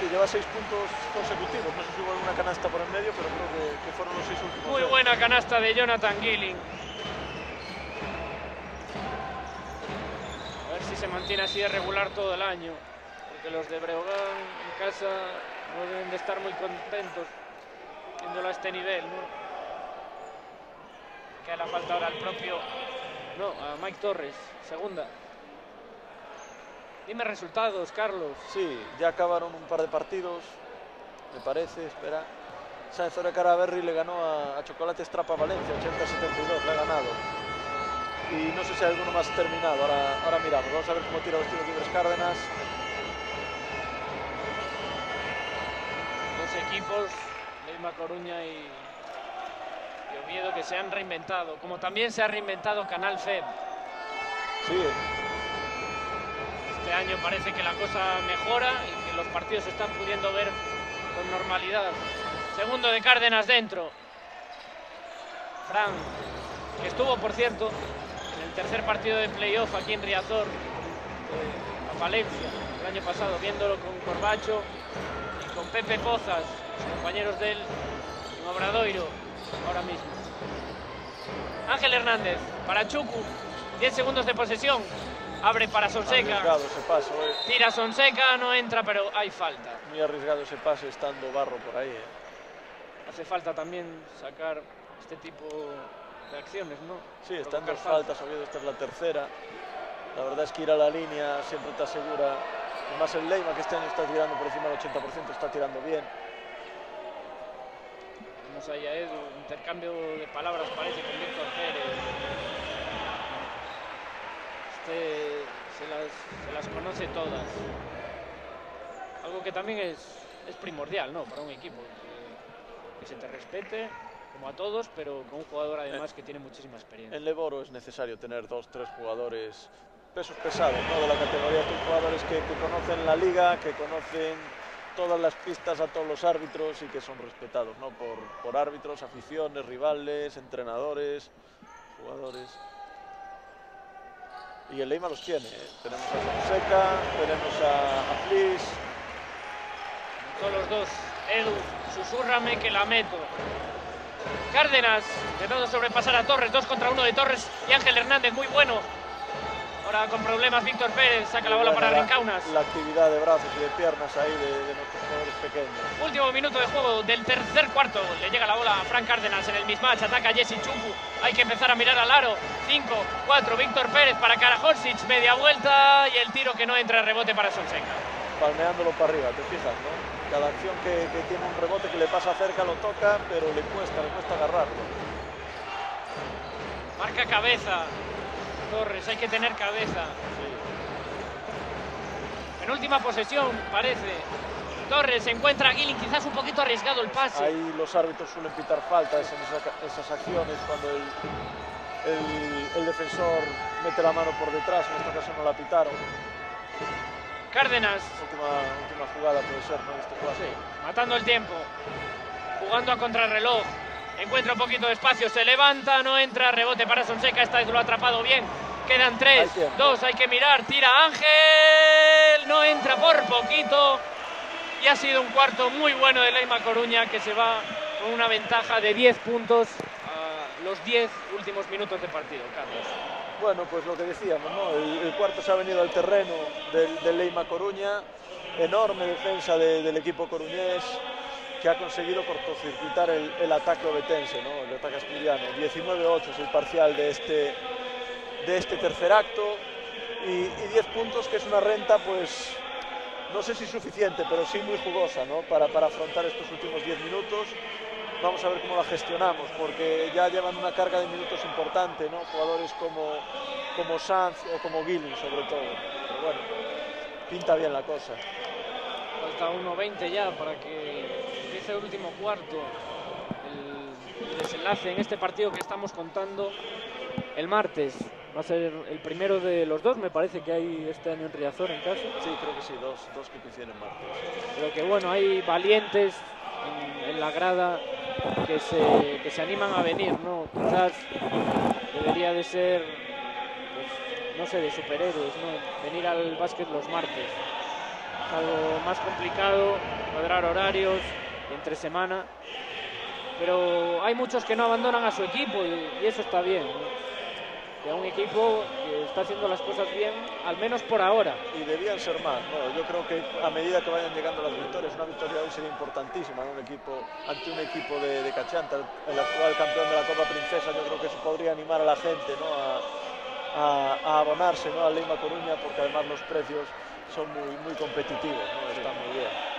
Sí, lleva seis puntos consecutivos. No sé si hubo alguna canasta por en medio, pero creo que, que fueron los seis últimos. Muy buena canasta de Jonathan Gilling. A ver si se mantiene así de regular todo el año. Porque los de Breogán en casa no deben de estar muy contentos viéndolo a este nivel. Que la falta ahora al propio. No, a Mike Torres, segunda. Dime resultados, Carlos. Sí, ya acabaron un par de partidos, me parece, espera. Sáenz Caraberri le ganó a, a Chocolate Estrapa Valencia, 80-72, le ha ganado. Y no sé si hay alguno más terminado, ahora, ahora miramos. Vamos a ver cómo tira los tiros libres Cárdenas. Equipos, Leima Coruña y, y Oviedo, que se han reinventado, como también se ha reinventado Canal FEB. Sí, Este año parece que la cosa mejora y que los partidos se están pudiendo ver con normalidad. Segundo de Cárdenas dentro. Fran, que estuvo, por cierto, en el tercer partido de playoff aquí en Riazor, eh, a Valencia, el año pasado, viéndolo con Corbacho con Pepe Pozas, compañeros de él, en Obradoiro, ahora mismo. Ángel Hernández, para Chucu, 10 segundos de posesión, abre para Sonseca. arriesgado ese paso, eh. Tira Sonseca, no entra, pero hay falta. muy arriesgado ese pase estando Barro por ahí. eh. Hace falta también sacar este tipo de acciones, ¿no? Sí, están dos faltas, Oviedo, esta es la tercera. La verdad es que ir a la línea siempre te asegura. Además el Leima que este año está tirando por encima del 80%, está tirando bien. Vamos ahí a Edu, intercambio de palabras parece con Víctor Pérez. Este se las, se las conoce todas. Algo que también es, es primordial, ¿no? Para un equipo. Que, que se te respete, como a todos, pero con un jugador además que tiene muchísima experiencia. En Leboro es necesario tener dos, tres jugadores pesos pesados. De la categoría, que jugadores que, que conocen la liga, que conocen todas las pistas a todos los árbitros y que son respetados, ¿no? Por, por árbitros, aficiones, rivales, entrenadores, jugadores. Y el Leima los tiene. ¿eh? Tenemos a Fonseca, tenemos a, a Flis, Todos los dos. Edu, susúrrame que la meto. Cárdenas, intentando sobrepasar a Torres, dos contra uno de Torres y Ángel Hernández, muy bueno. Ahora con problemas Víctor Pérez, saca la bola Bueno, para Rincaunas. La actividad de brazos y de piernas ahí de, de nuestros jugadores pequeños. Último minuto de juego del tercer cuarto. Le llega la bola a Frank Cárdenas en el mismatch. Ataca Jesse Chuku. Hay que empezar a mirar al aro. 5, 4, Víctor Pérez para Karaholsic. Media vuelta y el tiro que no entra rebote para Sonseca. palmeándolo para arriba, te fijas, ¿no? Cada acción que, que tiene un rebote que le pasa cerca lo toca, pero le cuesta, le cuesta agarrarlo. Marca cabeza. Torres, hay que tener cabeza. Sí. En última posesión, parece. Torres encuentra a Gilling, quizás un poquito arriesgado el pase. Ahí los árbitros suelen pitar faltas en esa- esas acciones cuando el, el- el defensor mete la mano por detrás, en esta ocasión no la pitaron. Cárdenas Última, última jugada puede ser, ¿no? Este matando el tiempo, jugando a contrarreloj. Encuentra un poquito de espacio, se levanta, no entra, rebote para Sonseca, esta vez lo ha atrapado bien. Quedan tres, Hay dos, hay que mirar, tira Ángel, no entra por poquito. Y ha sido un cuarto muy bueno de Leima Coruña que se va con una ventaja de 10 puntos a los 10 últimos minutos de partido, Carlos. Bueno, pues lo que decíamos, ¿no? El, el cuarto se ha venido al terreno del, del Leima Coruña, enorme defensa de- del equipo coruñés que ha conseguido cortocircuitar el, el ataque obetense, ¿no? El ataque asturiano. 19-8 es el parcial de este, de este tercer acto y, y 10 puntos que es una renta, pues no sé si suficiente, pero sí muy jugosa, ¿no? Para, para afrontar estos últimos 10 minutos. Vamos a ver cómo la gestionamos, porque ya llevan una carga de minutos importante, ¿no? Jugadores como, como Sanz o como Gilling, sobre todo. Pero bueno, pinta bien la cosa. Falta 1.20 ya para que el último cuarto. El desenlace en este partido que estamos contando el martes. Va a ser el primero de los dos, me parece que hay este año en Riazor en caso. Sí, creo que sí, dos, dos que coinciden martes. Pero que bueno, hay valientes en, en la grada que se, que se animan a venir, ¿no? Quizás debería de ser, pues, no sé, de superhéroes, ¿no? Venir al básquet los martes. Es algo más complicado, cuadrar horarios entre semana. Pero hay muchos que no abandonan a su equipo y, eso está bien. Que a un equipo está haciendo las cosas bien, al menos por ahora. Y debían ser más, ¿no? Yo creo que a medida que vayan llegando las victorias, una victoria hoy sería importantísima, ¿no? Un equipo, ante un equipo de, Cachanta, el actual campeón de la Copa Princesa, yo creo que eso podría animar a la gente, ¿no? A, a- a abonarse, ¿no? Al Lima Coruña, porque además los precios son muy, muy competitivos, ¿no? Están muy bien.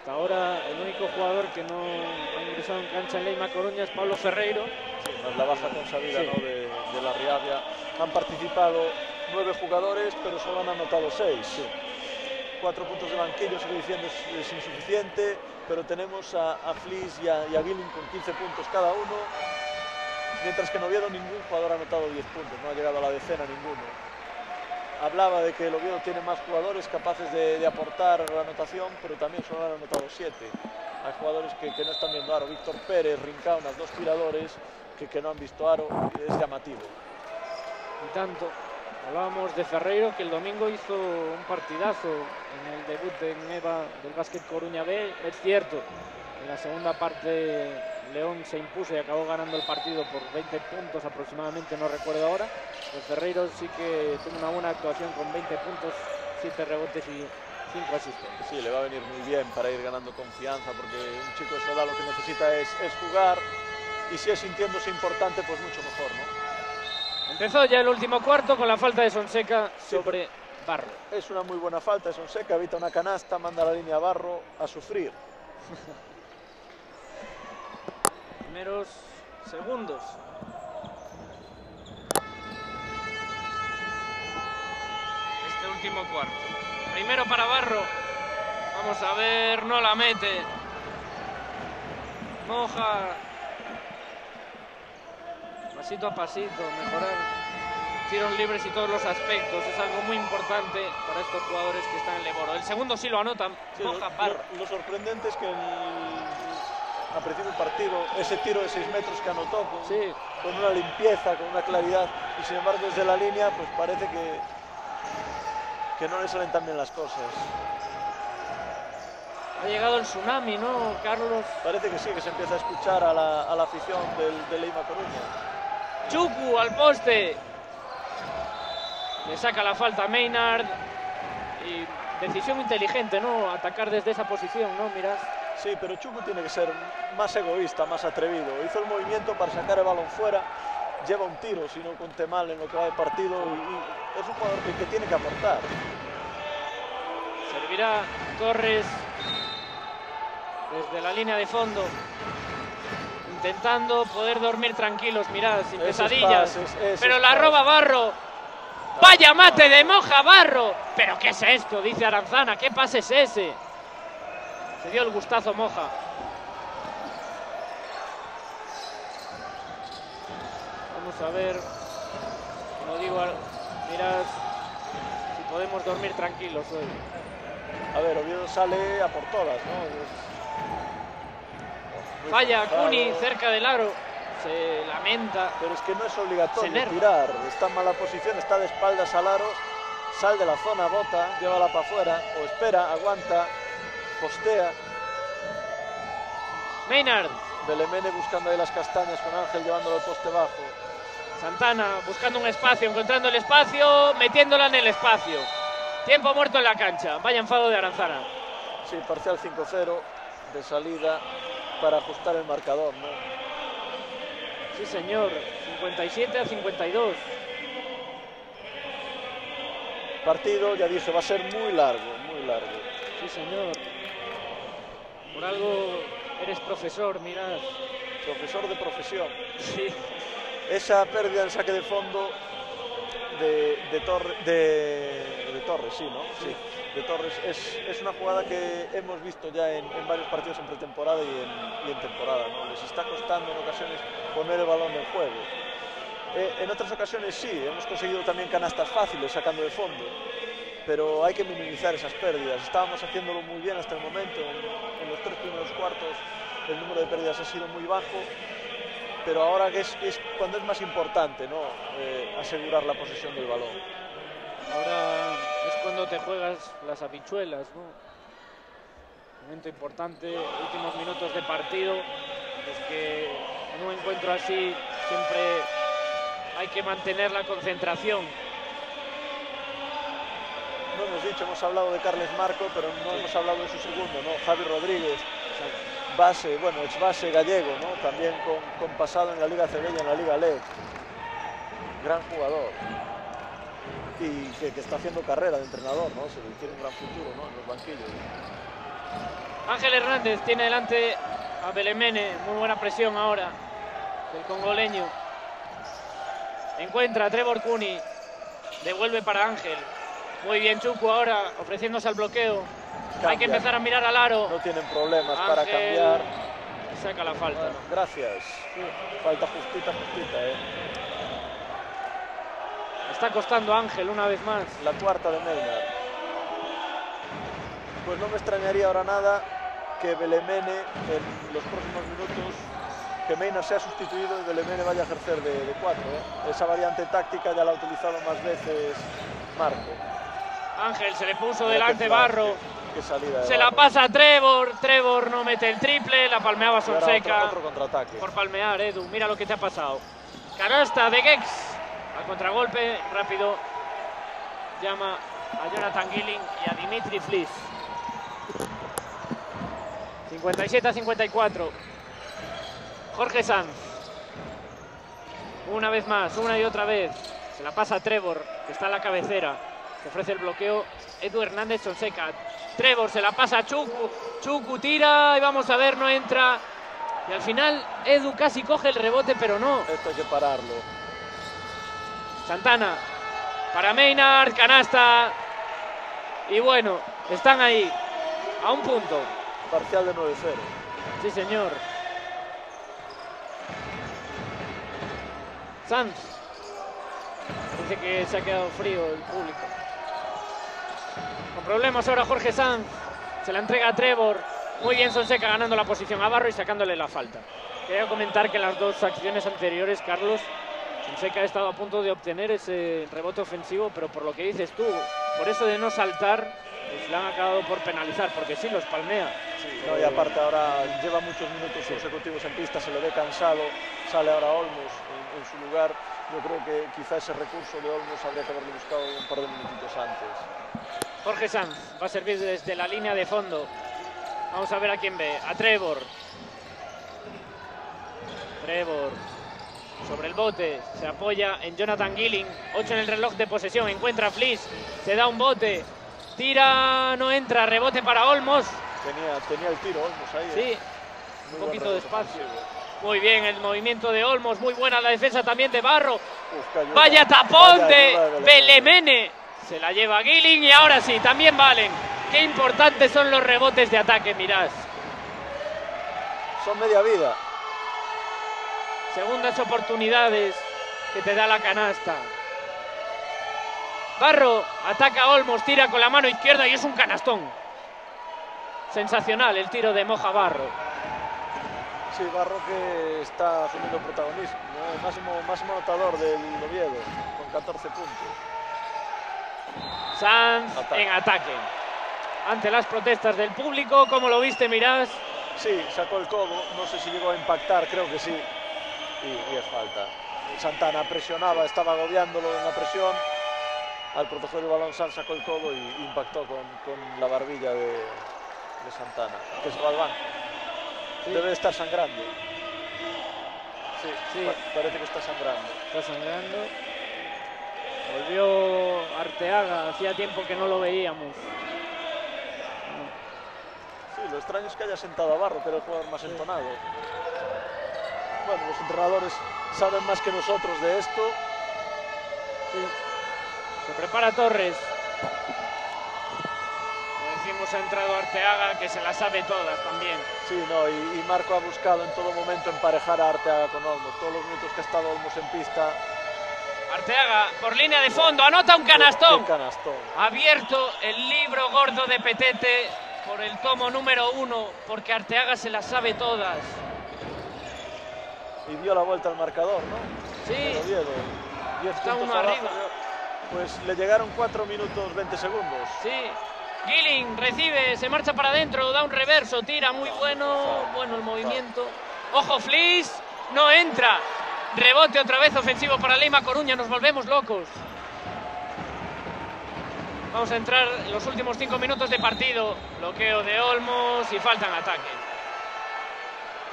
Hasta ahora el único jugador que no ha ingresado en cancha en Leima Coruña es Pablo Ferreiro. Sí, más la baja consabida Sí. ¿no? de, de la Riavia. Han participado nueve jugadores, pero solo han anotado seis. Cuatro puntos de banquillo, sigo diciendo, es, es insuficiente, pero tenemos a, a Fliss y a, y a Gilling con 15 puntos cada uno, mientras que en Oviedo ningún jugador ha anotado 10 puntos, no ha llegado a la decena ninguno. Hablaba de que el Oviedo tiene más jugadores capaces de, de aportar la anotación, pero también solo han anotado 7. Hay jugadores que, no están viendo aro. Víctor Pérez, Rincaunas, dos tiradores que, no han visto aro. Es llamativo. Y tanto. Hablábamos de Ferreiro que el domingo hizo un partidazo en el debut en EVA del Básquet Coruña B. Es cierto, en la segunda parte León se impuso y acabó ganando el partido por 20 puntos aproximadamente, no recuerdo ahora. Pero Ferreiro sí que tuvo una buena actuación con 20 puntos, 7 rebotes y 5 asistencias. Sí, le va a venir muy bien para ir ganando confianza, porque un chico de su edad lo que necesita es, es jugar. Y si es sintiéndose importante, pues mucho mejor, ¿no? Empezó ya el último cuarto con la falta de Sonseca Sí, sobre Barro. Es una muy buena falta, es un seca, evita una canasta, manda la línea a Barro a sufrir. Primeros segundos. Este último cuarto. Primero para Barro. Vamos a ver, no la mete. Moja. Pasito a pasito, mejorar tiros libres y todos los aspectos. Es algo muy importante para estos jugadores que están en Leboro. El segundo sí lo anotan. Sí, Moja lo- lo sorprendente es que el- a principio del partido, ese tiro de 6 metros que anotó con, Sí. con una limpieza, con una claridad, y sin embargo desde la línea, pues parece que, que no le salen tan bien las cosas. Ha llegado el tsunami, ¿no, Carlos? Parece que sí, que se empieza a escuchar a la, a la afición del, del Leima Coruña. Chuku al poste. Le saca la falta a Maynard. Y decisión inteligente, ¿no? Atacar desde esa posición, ¿no? Mirad. Sí, pero Chuku tiene que ser más egoísta, más atrevido. Hizo el movimiento para sacar el balón fuera, lleva un tiro, si no conté mal en lo que va de partido, y, y es un jugador que, que tiene que aportar. Servirá Torres desde la línea de fondo. Intentando poder dormir tranquilos, mirad, sin Esos pesadillas. pases, Pero la pases. roba Barro. Vaya mate de moja Barro. Pero ¿qué es esto? Dice Aranzana. ¿Qué pase es ese? Se dio el gustazo moja. Vamos a ver. Como digo, mirad si podemos dormir tranquilos hoy. A ver, Oviedo sale a por todas, ¿no? Falla Cuni cerca del aro. Se lamenta. Pero es que no es obligatorio tirar. Está en mala posición, está de espaldas al aro, sal de la zona, bota, llévala para afuera, o espera, aguanta, postea. Maynard. Belemene buscando ahí las castañas con Ángel llevándolo al poste bajo. Santana buscando un espacio, encontrando el espacio, metiéndola en el espacio. Tiempo muerto en la cancha. Vaya enfado de Aranzana. Sí, parcial 5-0 de salida para ajustar el marcador, ¿no? Sí, señor. 57 a 52. Partido, ya dije, va a ser muy largo, muy largo. Sí, señor. Por algo eres profesor, mirad. Profesor de profesión. Sí. Esa pérdida del saque de fondo de, de, Torre- de, de Torres, sí, ¿no? Sí, de Torres es, es una jugada que hemos visto ya en, en varios partidos en pretemporada y en, y en temporada, ¿no? Les está costando en ocasiones poner el balón en juego. Eh, en otras ocasiones sí, hemos conseguido también canastas fáciles sacando de fondo, pero hay que minimizar esas pérdidas. Estábamos haciéndolo muy bien hasta el momento, en, en los tres primeros cuartos el número de pérdidas ha sido muy bajo, pero ahora que es, cuando es más importante ¿no? Eh, asegurar la posesión del balón. Ahora es cuando te juegas las habichuelas, ¿no? Momento importante, últimos minutos de partido. Es que en un encuentro así siempre hay que mantener la concentración. No hemos dicho, hemos hablado de Carles Marco, pero no hemos hablado de su segundo, ¿no? Javi Rodríguez, base, bueno, ex base gallego, ¿no? También con, con pasado en la Liga CB y en la Liga LEC. Gran jugador. Y que, que está haciendo carrera de entrenador, ¿no? Se le tiene un gran futuro, ¿no? En los banquillos. Ángel Hernández tiene delante a Belemene, muy buena presión ahora del congoleño. Encuentra a Trevor Cuni, devuelve para Ángel. Muy bien Chucu ahora ofreciéndose al bloqueo. Hay que empezar a mirar al aro. No tienen problemas para cambiar. Saca la falta. Bueno, gracias. Falta justita, justita, ¿eh? Está costando Ángel una vez más. la cuarta de Maynard. Pues no me extrañaría ahora nada que Belemene en los próximos minutos, que Maynard sea sustituido y Belemene vaya a ejercer de, de cuatro. ¿eh? Esa variante táctica ya la ha utilizado más veces Marco. Ángel se le puso Mira delante Barro. qué- qué salida de Se la pasa a Trevor. Trevor no mete el triple. La palmeaba Sonseca. Otro, otro contraataque. por palmear, Edu. Mira lo que te ha pasado. Canasta de Gex. Al contragolpe, rápido. Llama a Jonathan Gilling y a Dimitri Flis. 57 a 54. Jorge Sanz. Una vez más, una y otra vez. Se la pasa a Trevor, que está en la cabecera. Se ofrece el bloqueo. Edu Hernández Sonseca. Trevor se la pasa a Chucu. Chucu tira y vamos a ver, no entra. Y al final Edu casi coge el rebote, pero no. Esto hay que pararlo. Santana para Maynard, canasta. Y bueno, están ahí, a un punto. Parcial de 9-0. Sí, señor. Sanz. Dice que se ha quedado frío el público. Con problemas ahora Jorge Sanz. Se la entrega a Trevor. Muy bien Sonseca ganando la posición a Barro y sacándole la falta. Quería comentar que en las dos acciones anteriores, Carlos, Sonseca ha estado a punto de obtener ese rebote ofensivo, pero por lo que dices tú, por eso de no saltar, pues le han acabado por penalizar, porque sí los palmea. No, y aparte ahora lleva muchos minutos consecutivos en pista, se le ve cansado, sale ahora Olmos en, en su lugar Yo creo que quizá ese recurso de Olmos habría que haberlo buscado un par de minutitos antes. Jorge Sanz va a servir desde la línea de fondo. Vamos a ver a quién ve. A Trevor. Trevor. Sobre el bote. Se apoya en Jonathan Gilling. 8 en el reloj de posesión. Encuentra a Fliss. Se da un bote. Tira. No entra. Rebote para Olmos. Tenía, tenía el tiro Olmos ahí. Sí. ¿eh? un poquito rebote despacio. ofensivo. Muy bien el movimiento de Olmos. Muy buena la defensa también de Barro. Uf. Vaya tapón Vaya de de Belemene. Se la lleva Gilling y ahora sí, también valen. Qué importantes son los rebotes de ataque, mirad. Son media vida. Segundas oportunidades que te da la canasta. Barro ataca a Olmos, tira con la mano izquierda y es un canastón. Sensacional el tiro de Moja Barro. Sí, Barro que está asumiendo protagonismo. ¿no? El máximo, máximo anotador del Oviedo, con 14 puntos. Sanz Ataque. en ataque. Ante las protestas del público, como lo viste, mirás. Sí, sacó el codo. No sé si llegó a impactar, creo que sí. Y, y es falta. Santana presionaba, estaba agobiándolo en la presión. Al proteger el balón, Sanz sacó el codo y impactó con, con la barbilla de, de Santana, que se va al banco. Sí. Debe de estar sangrando. Sí, Sí. pa- parece que está sangrando. Está sangrando. Volvió Arteaga, hacía tiempo que no lo veíamos. Sí, lo extraño es que haya sentado a Barro, que era el jugador más entonado. Bueno, los entrenadores saben más que nosotros de esto. Se prepara Torres. Decimos, ha entrado Arteaga, que se la sabe todas también. Sí, no, y, y Marco ha buscado en todo momento emparejar a Arteaga con Olmos. Todos los minutos que ha estado Olmos en pista. Arteaga, por línea de fondo, anota un canastón. Abierto el libro gordo de Petete por el tomo número uno, porque Arteaga se las sabe todas. Y dio la vuelta al marcador, ¿no? Sí. Diez Está uno abajo. arriba. Pues le llegaron 4 minutos 20 segundos. sí. Gilling recibe, se marcha para adentro, da un reverso, tira muy bueno, bueno el movimiento. Ojo, Fliss, no entra. Rebote otra vez ofensivo para Leima Coruña, nos volvemos locos. Vamos a entrar en los últimos cinco minutos de partido. Bloqueo de Olmos y falta en ataque.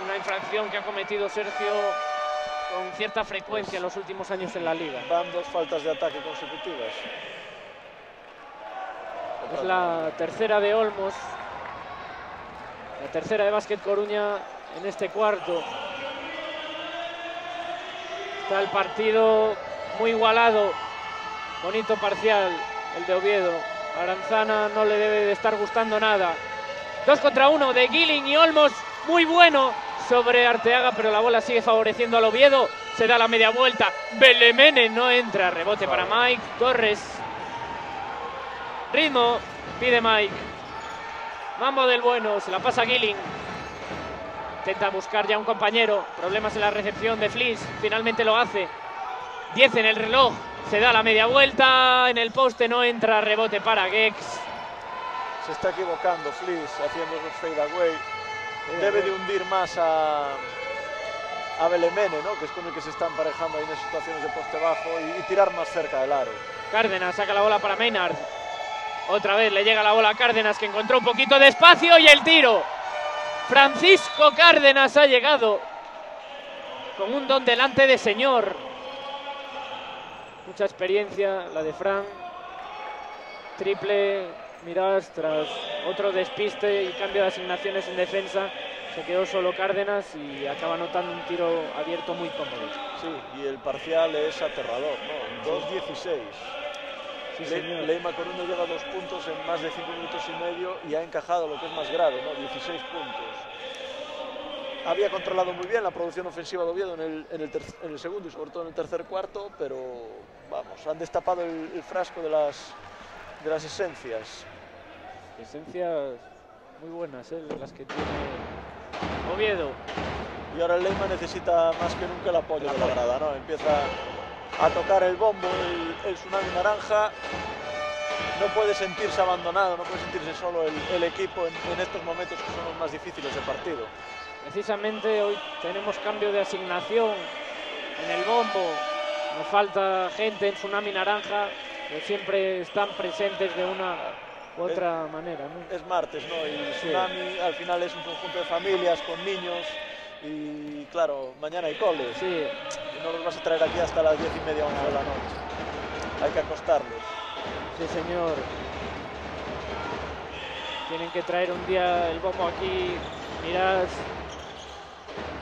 Una infracción que ha cometido Sergio con cierta frecuencia en los últimos años en la liga. Van dos faltas de ataque consecutivas. Es la tercera de Olmos. La tercera de Básquet Coruña en este cuarto. Está el partido muy igualado. Bonito parcial el de Oviedo. Aranzana no le debe de estar gustando nada. Dos contra uno de Gilling y Olmos. Muy bueno sobre Arteaga, pero la bola sigue favoreciendo al Oviedo. Se da la media vuelta. Belemene no entra. Rebote para Mike Torres. Ritmo, pide Mike. Mambo del bueno, se la pasa Gilling. Intenta buscar ya un compañero. Problemas en la recepción de Fliss. Finalmente lo hace. 10 en el reloj. Se da la media vuelta. En el poste no entra. Rebote para Gex. Se está equivocando Fliss haciendo esos fade away. Debe de hundir más a, a Belemene, ¿no? que es con el que se está emparejando ahí en situaciones de poste bajo y, y tirar más cerca del aro. Cárdenas saca la bola para Maynard. Otra vez le llega la bola a Cárdenas que encontró un poquito de espacio y el tiro. Francisco Cárdenas ha llegado con un don delante de señor. Mucha experiencia la de Fran. Triple, miras, tras otro despiste y cambio de asignaciones en defensa. Se quedó solo Cárdenas y acaba anotando un tiro abierto muy cómodo. Sí, y el parcial es aterrador, ¿no? 2-16. Sí, Le-. Leima Coruña lleva dos puntos en más de cinco minutos y medio y ha encajado lo que es más grave, ¿no? 16 puntos. Había controlado muy bien la producción ofensiva de Oviedo en el, en el ter- en el segundo y sobre todo en el tercer cuarto, pero vamos, han destapado el, el frasco de las, de las esencias. Esencias muy buenas, ¿eh? las que tiene Oviedo. Y ahora el Leima necesita más que nunca el apoyo de la grada, ¿no? Empieza a tocar el bombo, el, el tsunami naranja. No puede sentirse abandonado, no puede sentirse solo el, el equipo en, en estos momentos que son los más difíciles de partido. Precisamente hoy tenemos cambio de asignación en el bombo. Nos falta gente en Tsunami Naranja que siempre están presentes de una u otra manera. ¿no? Es martes, ¿no? Y Sí. Tsunami al final es un conjunto de familias con niños y claro, mañana hay cole. Sí, Y no los vas a traer aquí hasta las diez y media, once de la noche. Hay que acostarlos. sí señor. Tienen que traer un día el bombo aquí. Mirad,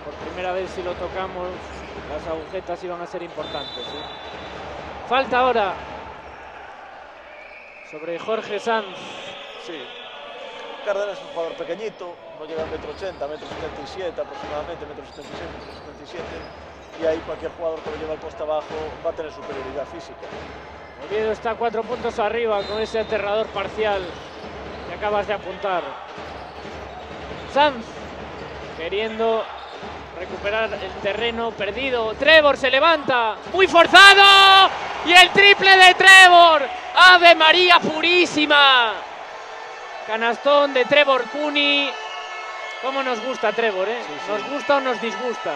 por primera vez si lo tocamos, las agujetas iban a ser importantes. ¿sí? Falta ahora sobre Jorge Sanz. Sí. Cárdenas es un jugador pequeñito, no llega al metro ochenta, metro setenta y siete aproximadamente, metro setenta y seis, metro setenta y siete. Y ahí cualquier jugador que lo lleve al poste abajo va a tener superioridad física. Oviedo está cuatro puntos arriba con ese aterrador parcial que acabas de apuntar. Sanz queriendo recuperar el terreno perdido. Trevor se levanta, muy forzado y el triple de Trevor. Ave María purísima. Canastón de Trevor Cooney. ¿Cómo nos gusta Trevor, eh? Sí, sí. ¿Nos gusta o nos disgusta?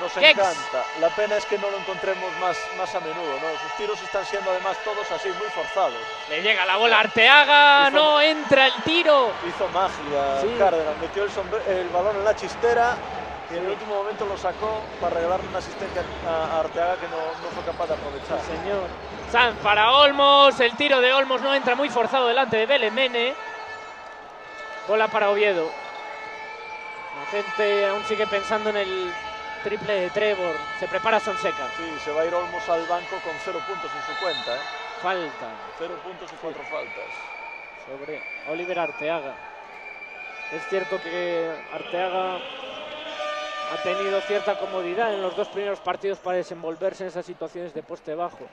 Nos encanta. La pena es que no lo encontremos más, más a menudo. ¿no? Sus tiros están siendo además todos así, muy forzados. Le llega la bola a Arteaga, Hizo- no entra el tiro. Hizo magia Sí. Cárdenas, metió el balón en la chistera y en el último momento lo sacó para regalarle una asistencia a Arteaga que no, no fue capaz de aprovechar. Sí, señor. Sanz para Olmos, el tiro de Olmos no entra muy forzado delante de Belemene. Bola para Oviedo. La gente aún sigue pensando en el triple de Trevor. Se prepara Sonseca. Sí, se va a ir Olmos al banco con cero puntos en su cuenta. ¿eh? Falta Cero puntos y cuatro faltas. sobre Oliver Arteaga. Es cierto que Arteaga ha tenido cierta comodidad en los dos primeros partidos para desenvolverse en esas situaciones de poste bajo.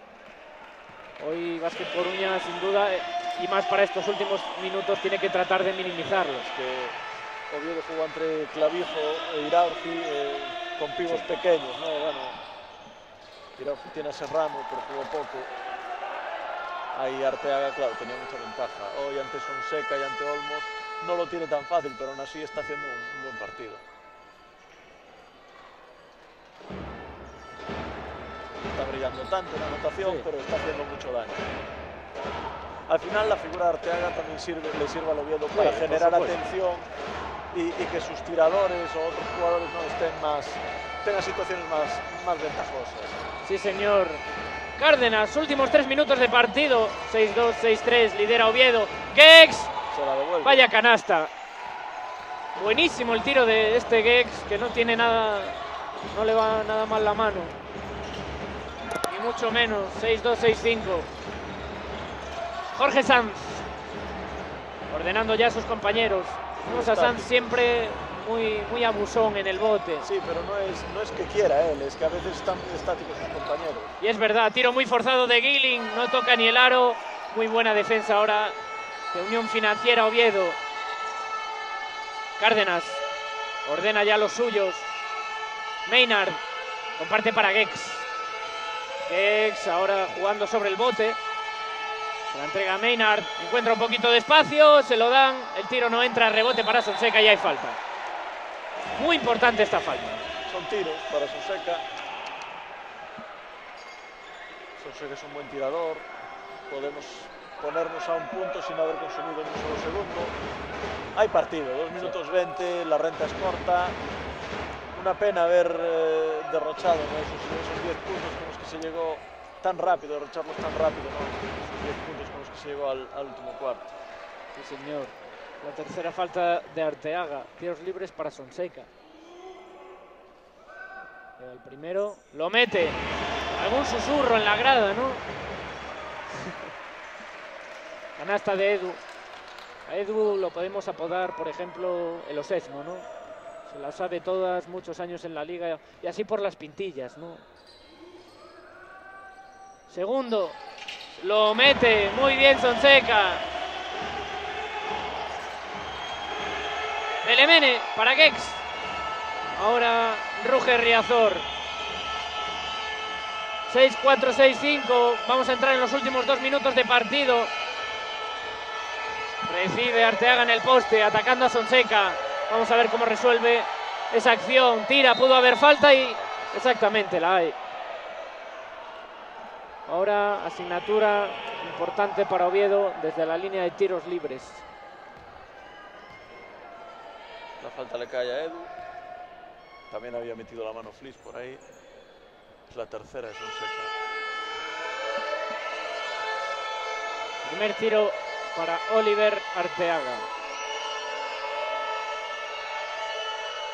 Hoy Vázquez Coruña, sin duda, eh, y más para estos últimos minutos, tiene que tratar de minimizarlos. que Oviedo jugó entre Clavijo e Iraurgi eh, con pibos pequeños, ¿no? Bueno, Iraurgi tiene a Serrano, pero jugó poco. Ahí Arteaga, claro, tenía mucha ventaja. Hoy ante Sonseca y ante Olmos no lo tiene tan fácil, pero aún así está haciendo un, un buen partido. Está brillando tanto en anotación, Sí. pero está haciendo mucho daño. Al final la figura de Arteaga también sirve, le sirve al Oviedo para por generar atención y, y que sus tiradores o otros jugadores no estén más, tengan situaciones más, más ventajosas. Sí, señor. Cárdenas, últimos tres minutos de partido. 6-2, 6-3, lidera Oviedo. Gex, Se la devuelve. vaya canasta. Buenísimo el tiro de este Gex, que no tiene nada, no le va nada mal la mano. Ni mucho menos, 6-2, 6-5. Jorge Sanz, ordenando ya a sus compañeros. Vemos a Sanz siempre muy, muy abusón en el bote. Sí, pero no es, no es que quiera él, es que a veces están muy estáticos sus compañeros. Y es verdad, tiro muy forzado de Gilling, no toca ni el aro. Muy buena defensa ahora de Unión Financiera Oviedo. Cárdenas ordena ya los suyos. Maynard comparte para Gex. Gex ahora jugando sobre el bote. Se la entrega a Maynard. Encuentra un poquito de espacio, se lo dan. El tiro no entra, rebote para Sonseca y hay falta. Muy importante esta falta. Son tiros para Sonseca. Sonseca es un buen tirador. Podemos ponernos a un punto sin haber consumido ni un solo segundo. Hay partido, 2 minutos 20, la renta es corta. Una pena haber eh, derrochado ¿no? esos, esos 10 puntos que se llegó tan rápido, derrocharlos tan rápido, ¿no? esos 10 puntos con los que se llegó al, al último cuarto. Sí, señor. La tercera falta de Arteaga. Tiros libres para Sonseca. Pero el primero lo mete. Algún susurro en la grada, ¿no? Canasta de Edu. A Edu lo podemos apodar, por ejemplo, el Osezmo, ¿no? Se la sabe todas, muchos años en la liga y así por las pintillas, ¿no? Segundo. Lo mete. Muy bien Sonseca. Belemene para Gex. Ahora ruge Riazor. 6-4, 6-5. Vamos a entrar en los últimos dos minutos de partido. Recibe Arteaga en el poste, atacando a Sonseca. Vamos a ver cómo resuelve esa acción. Tira, pudo haber falta y exactamente la hay. Ahora asignatura importante para Oviedo desde la línea de tiros libres. La falta le cae a Edu. También había metido la mano Flis por ahí. Es la tercera, es un seca. Primer tiro para Oliver Arteaga.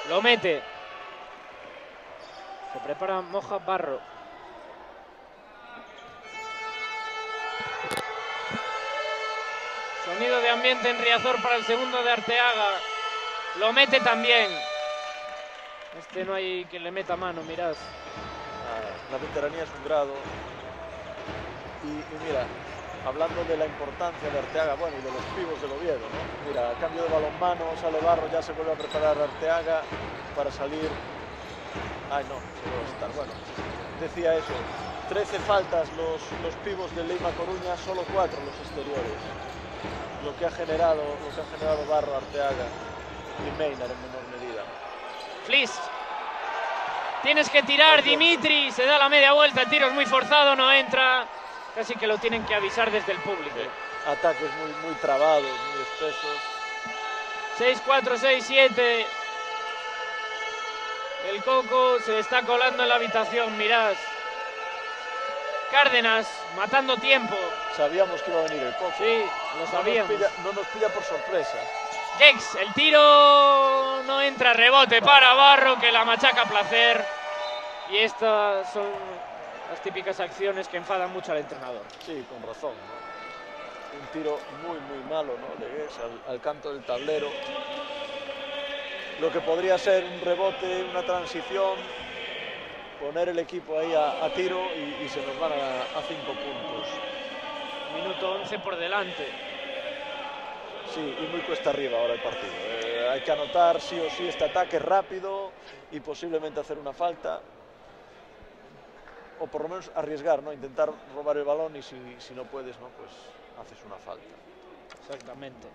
Lo mete. Se prepara Moja Barro. Sonido de ambiente en Riazor para el segundo de Arteaga. Lo mete también. Este no hay que le meta mano, mirad. La veteranía es un grado. Y, y mira, hablando de la importancia de Arteaga, bueno, y de los pibos del Oviedo, ¿no? Mira, cambio de balonmano, sale Barro, ya se vuelve a preparar Arteaga para salir. Ay, no, se va a estar. Bueno, decía eso. 13 faltas los, los pibos de Lima Coruña, solo 4 los exteriores. Lo que ha generado, lo que ha generado Barro, Arteaga y Meinar en menor medida. Flis. Tienes que tirar, Dimitri. Se da la media vuelta. El tiro es muy forzado, no entra. Casi que lo tienen que avisar desde el público. Ataques muy, muy trabados, muy espesos. 6, 4, 6, 7. El Coco se está colando en la habitación, mirad. Cárdenas, matando tiempo. Sabíamos que iba a venir el Coco. Sí, lo No nos, pilla, no nos pilla por sorpresa. Jex, el tiro no entra, rebote para Barro que la machaca a placer. Y estas son las típicas acciones que enfadan mucho al entrenador. Sí, con razón. ¿no? Un tiro muy, muy malo ¿no? de Guess al, al canto del tablero. Lo que podría ser un rebote, una transición, poner el equipo ahí a, a tiro y, y se nos van a, a cinco puntos. Minuto 11 por delante. Sí, y muy cuesta arriba ahora el partido. Eh, hay que anotar sí o sí este ataque rápido y posiblemente hacer una falta. O por lo menos arriesgar, ¿no? Intentar robar el balón y si, si no puedes, ¿no? Pues haces una falta. Exactamente.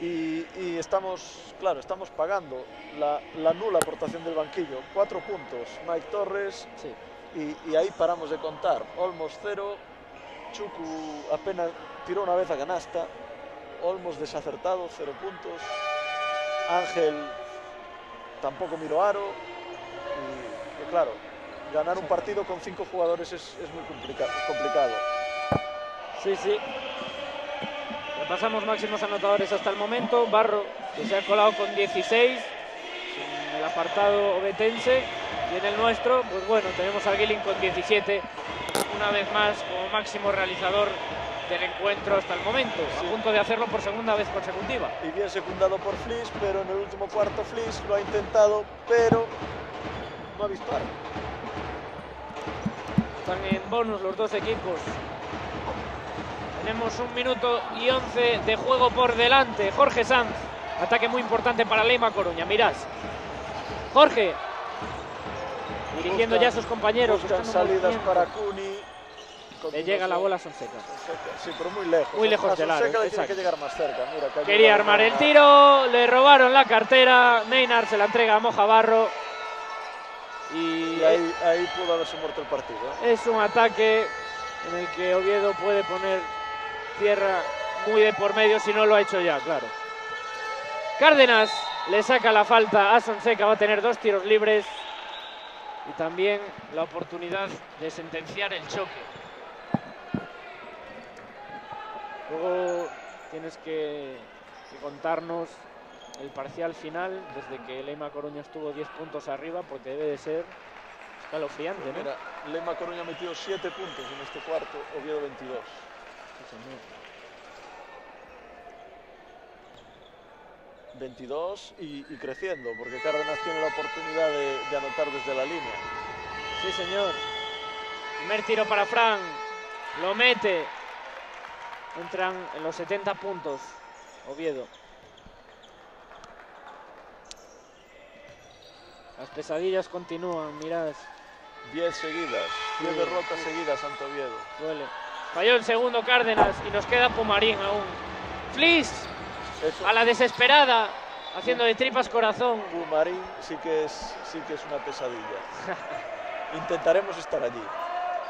Y, y estamos, claro, estamos pagando la, la nula aportación del banquillo. Cuatro puntos, Mike Torres, Sí. y, y ahí paramos de contar. Olmos cero, Chuku apenas tiró una vez a canasta, Olmos desacertado, cero puntos, Ángel tampoco miró aro, y, claro, ganar un partido con cinco jugadores es, muy complica- complicado. Sí, sí. Repasamos máximos anotadores hasta el momento. Barro, que se ha colado con 16 en el apartado obetense. Y en el nuestro, pues bueno, tenemos a Gilling con 17, una vez más como máximo realizador del encuentro hasta el momento, Sí. a punto de hacerlo por segunda vez consecutiva. Y bien secundado por Flis, pero en el último cuarto Flis lo ha intentado, pero no ha visto aro. Están en bonus los dos equipos. Tenemos un minuto y 11 de juego por delante. Jorge Sanz, ataque muy importante para Leima Coruña. Mirad. Jorge, dirigiendo Buscan- ya a sus compañeros. Buscan salidas para Cuni. Le llega la bola a Sonseca. Sonseca, Sí, pero muy lejos. Muy lejos del le tiene que llegar más cerca. Mira, que ha Quería armar el tiro, le robaron la cartera. Maynard se la entrega a Moja Barro. Y Y ahí, ahí pudo haberse muerto el partido. ¿eh? Es un ataque en el que Oviedo puede poner tierra muy de por medio si no lo ha hecho ya, claro. Cárdenas le saca la falta a Sonseca, va a tener dos tiros libres y también la oportunidad de sentenciar el choque. Luego tienes que, que contarnos el parcial final desde que Leima Coruña estuvo 10 puntos arriba porque debe de ser escalofriante, ¿no? Mira, Lema Coruña ha metido 7 puntos en este cuarto, Oviedo 22. Sí, señor. 22 y, y creciendo, porque Cárdenas tiene la oportunidad de, de anotar desde la línea. Sí, señor. Primer tiro para Fran. Lo mete. Entran en los 70 puntos. Oviedo. Las pesadillas continúan, mirad. 10 seguidas, 10 Sí, derrotas sí. seguidas ante Oviedo. Duele. Falló el segundo Cárdenas y nos queda Pumarín aún. Flis Eso, a la desesperada, haciendo de tripas corazón. Pumarín sí que es, sí que es una pesadilla. Intentaremos estar allí.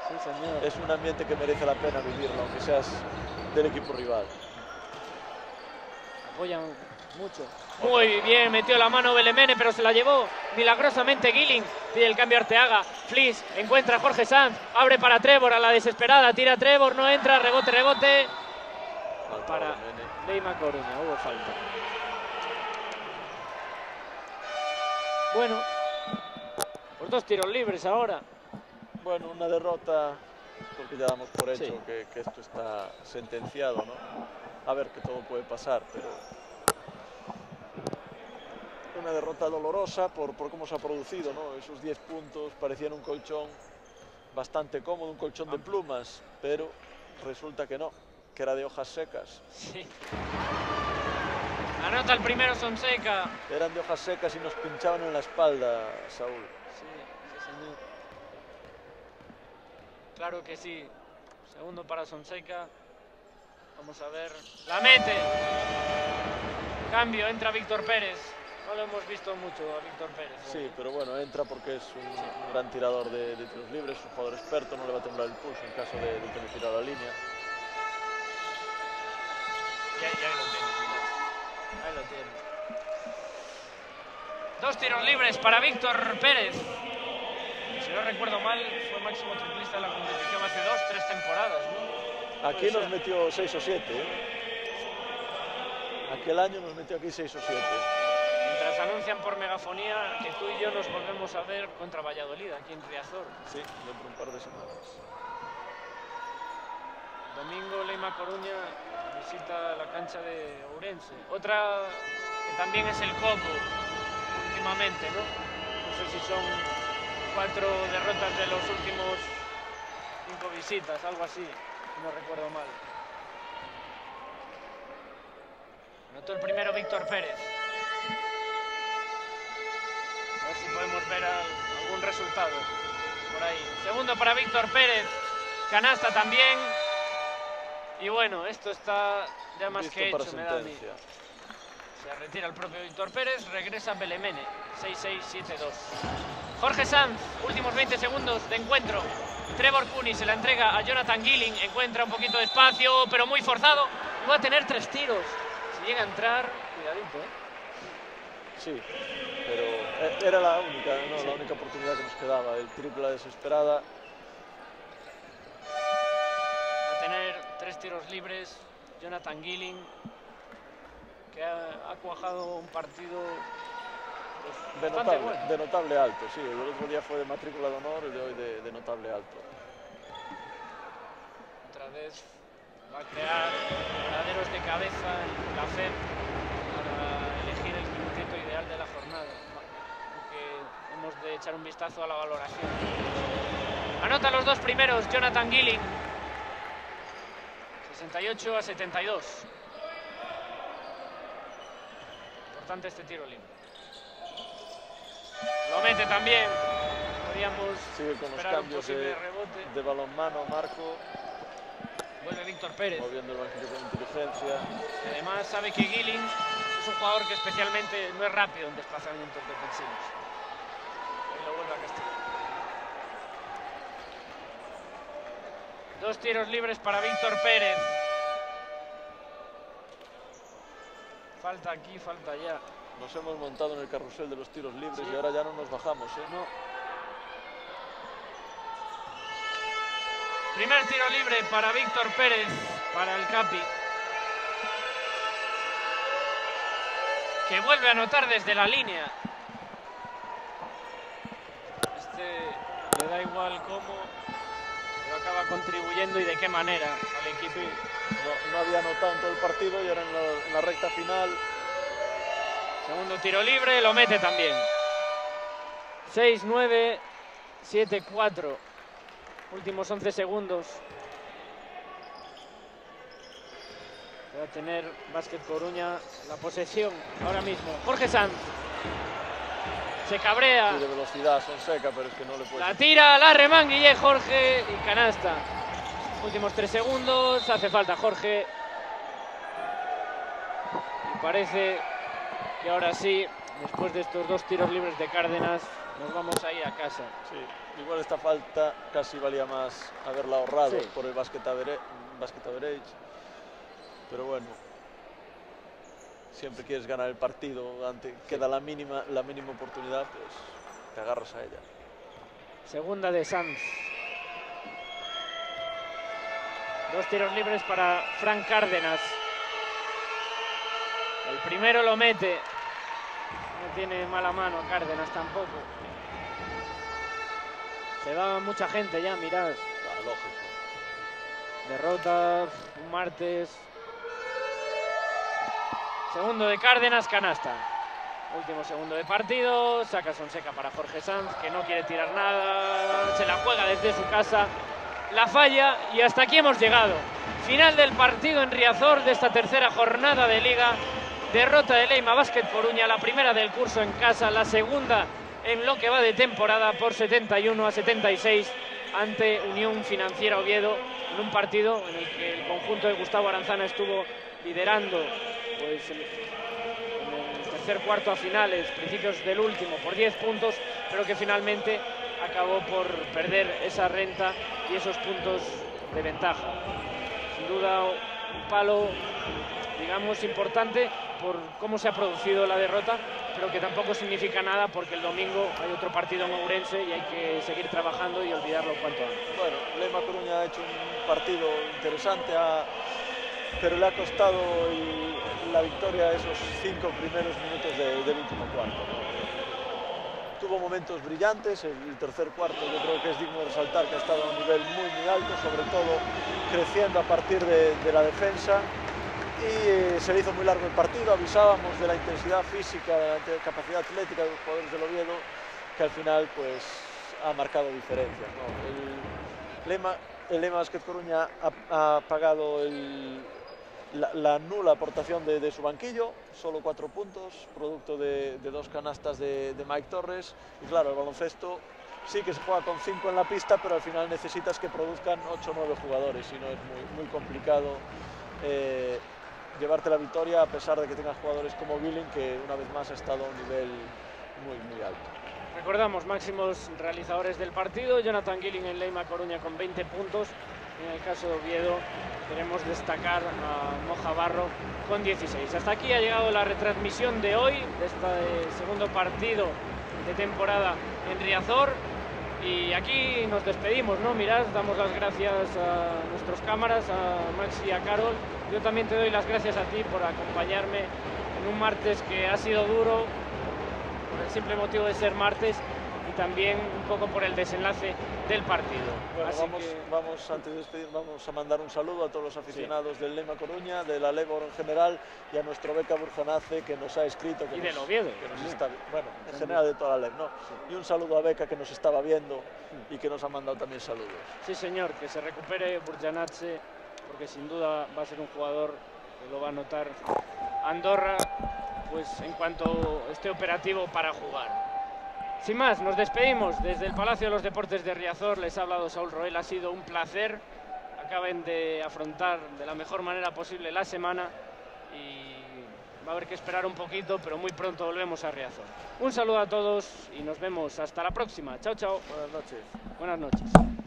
Sí, señor. es un ambiente que merece la pena vivirlo, aunque seas del equipo rival. Apoyan mucho. Muy bien, metió la mano Belemene, pero se la llevó milagrosamente Gilling. Pide el cambio Arteaga. Fliss encuentra a Jorge Sanz. Abre para Trevor a la desesperada. Tira Trevor, no entra. Rebote, rebote. Falta Para. Leima Coruña, hubo falta. Bueno, pues dos tiros libres ahora. Bueno, una derrota, porque ya damos por hecho Sí. que, que esto está sentenciado, ¿no? A ver, que todo puede pasar, pero... Una derrota dolorosa por, por cómo se ha producido, ¿no? Esos 10 puntos parecían un colchón bastante cómodo, un colchón de plumas, pero resulta que no, que era de hojas secas. Sí. Anota el primero Sonseca. Eran de hojas secas y nos pinchaban en la espalda, Saúl. Sí, sí, señor. Claro que sí. Segundo para Sonseca. Vamos a ver. La mete. Cambio, entra Víctor Pérez. No lo hemos visto mucho a Víctor Pérez. Sí, pero bueno, entra porque es un, gran tirador de, de tiros libres, un jugador experto, no le va a temblar el pulso en caso de, de tener que a la línea. Y ahí, ahí lo tienes. Ahí lo tienes. Dos tiros libres para Víctor Pérez. Si no recuerdo mal, fue máximo triplista de la competición hace dos, tres temporadas, ¿no? Aquí nos metió 6 o 7. Aquel año nos metió aquí 6 o 7. Mientras anuncian por megafonía que tú y yo nos volvemos a ver contra Valladolid, aquí en Riazor. Sí, dentro de un par de semanas. Domingo Leima Coruña visita la cancha de Ourense. Otra que también es el coco últimamente, ¿no? No sé si son cuatro derrotas de los últimos cinco visitas, algo así, no recuerdo mal. Anotó el primero Víctor Pérez. A ver si podemos ver al- algún resultado por ahí. Segundo para Víctor Pérez. Canasta también. Y bueno, esto está ya más que hecho, me da a mí. sentencia. Se retira el propio Víctor Pérez, regresa Belemene, 6-6-7-2. Jorge Sanz, últimos 20 segundos de encuentro. Trevor Cooney se la entrega a Jonathan Gilling, encuentra un poquito de espacio, pero muy forzado. Va a tener tres tiros. Si llega a entrar, cuidadito, ¿eh? Sí, pero e- era la única, ¿no? la única oportunidad que nos quedaba. El triple desesperada. Tres tiros libres. Jonathan Gilling, que ha, ha cuajado un partido pues, De notable, bueno. de notable alto, sí. El otro día fue de matrícula de honor y de hoy de, de notable alto. Otra vez va a crear verdaderos de cabeza en la FED para elegir el quinteto ideal de la jornada. Hemos de echar un vistazo a la valoración. Anota los dos primeros, Jonathan Gilling. 68 a 72. Importante este tiro libre. Lo mete también. Podríamos Sigue con los cambios de, rebote. de balonmano, Marco, Vuelve Víctor Pérez. moviendo el banquillo con inteligencia. Además sabe que Gilling es un jugador que especialmente no es rápido en desplazamientos defensivos. Y lo vuelve a castigar. Dos tiros libres para Víctor Pérez. Falta aquí, falta allá. Nos hemos montado en el carrusel de los tiros libres Sí. y ahora ya no nos bajamos. ¿eh? No. Primer tiro libre para Víctor Pérez, para el Capi. Que vuelve a anotar desde la línea. Este le da igual cómo, acaba contribuyendo y de qué manera al equipo. No, no había anotado en todo el partido y ahora en la, en la recta final Segundo tiro libre, lo mete también. 6-9, 7-4. Últimos 11 segundos. Va a tener Básquet Coruña la posesión ahora mismo. Jorge Sanz. Se cabrea. y de velocidad son seca, pero es que no le La tira, la remanguille Jorge y canasta. Últimos 3 segundos. Hace falta Jorge. Y parece que ahora sí, después de estos dos tiros libres de Cárdenas, nos vamos ahí a casa. Sí, igual esta falta casi valía más haberla ahorrado Sí. por el basket average. Pero bueno, siempre quieres ganar el partido, ante queda la mínima, la mínima oportunidad, pues te agarras a ella. Segunda de Sanz. Dos tiros libres para Frank Cárdenas. El primero lo mete. No tiene mala mano Cárdenas tampoco. Se va mucha gente ya, mirad. Ah, lógico. Derrota un martes. Segundo de Cárdenas, canasta. Último segundo de partido. Saca Sonseca para Jorge Sanz, que no quiere tirar nada. Se la juega desde su casa. La falla y hasta aquí hemos llegado. Final del partido en Riazor de esta tercera jornada de liga. Derrota de Leima Basket Coruña, la primera del curso en casa, la segunda en lo que va de temporada por 71 a 76 ante Unión Financiera Oviedo en un partido en el que el conjunto de Gustavo Aranzana estuvo liderando pues, en el tercer cuarto a finales, principios del último, por 10 puntos, pero que finalmente acabó por perder esa renta y esos puntos de ventaja. Sin duda, un palo, digamos, importante por cómo se ha producido la derrota, pero que tampoco significa nada porque el domingo hay otro partido en Ourense y hay que seguir trabajando y olvidarlo cuanto antes. Bueno, Lema Coruña ha hecho un partido interesante, ha- pero le ha costado el- la victoria esos cinco primeros minutos de- del último cuarto. Tuvo momentos brillantes, el, el tercer cuarto yo creo que es digno de resaltar que ha estado a un nivel muy muy alto, sobre todo creciendo a partir de, de la defensa y eh, se le hizo muy largo el partido, avisábamos de la intensidad física, de la capacidad atlética de los jugadores del Oviedo, que al final pues ha marcado diferencias. ¿no? El Lema, el Lema Basket Coruña ha, ha pagado el- la, la nula aportación de, de su banquillo, solo cuatro puntos, producto de, de dos canastas de, de Mike Torres. Y claro, el baloncesto sí que se juega con cinco en la pista, pero al final necesitas que produzcan ocho o nueve jugadores, si no es muy, muy complicado eh, llevarte la victoria a pesar de que tengas jugadores como Billing, que una vez más ha estado a un nivel muy, muy alto. Recordamos, máximos realizadores del partido, Jonathan Gilling en Leima Coruña con 20 puntos. En el caso de Oviedo queremos destacar a Moja Barro con 16. Hasta aquí ha llegado la retransmisión de hoy, de este segundo partido de temporada en Riazor. Y aquí nos despedimos, ¿no? Mirad, damos las gracias a nuestros cámaras, a Maxi y a Carol. Yo también te doy las gracias a ti por acompañarme en un martes que ha sido duro, por el simple motivo de ser martes también un poco por el desenlace del partido. Bueno, Así vamos, que- vamos, antes de despedir, vamos a mandar un saludo a todos los aficionados del Lema Coruña, de la Lebor en general y a nuestro beca Burjanace que nos ha escrito. Que y nos, del Oviedo. que nos está, bueno, en general de toda la LEB, ¿no? Y un saludo a Beca que nos estaba viendo y que nos ha mandado también saludos. Sí, señor, que se recupere Burjanatse, porque sin duda va a ser un jugador que lo va a notar Andorra, pues en cuanto esté operativo para jugar. Sin más, nos despedimos desde el Palacio de los Deportes de Riazor. Les ha hablado Saúl Roel, ha sido un placer. Acaben de afrontar de la mejor manera posible la semana y va a haber que esperar un poquito, pero muy pronto volvemos a Riazor. Un saludo a todos y nos vemos hasta la próxima. Chao, chao. Buenas noches. Buenas noches.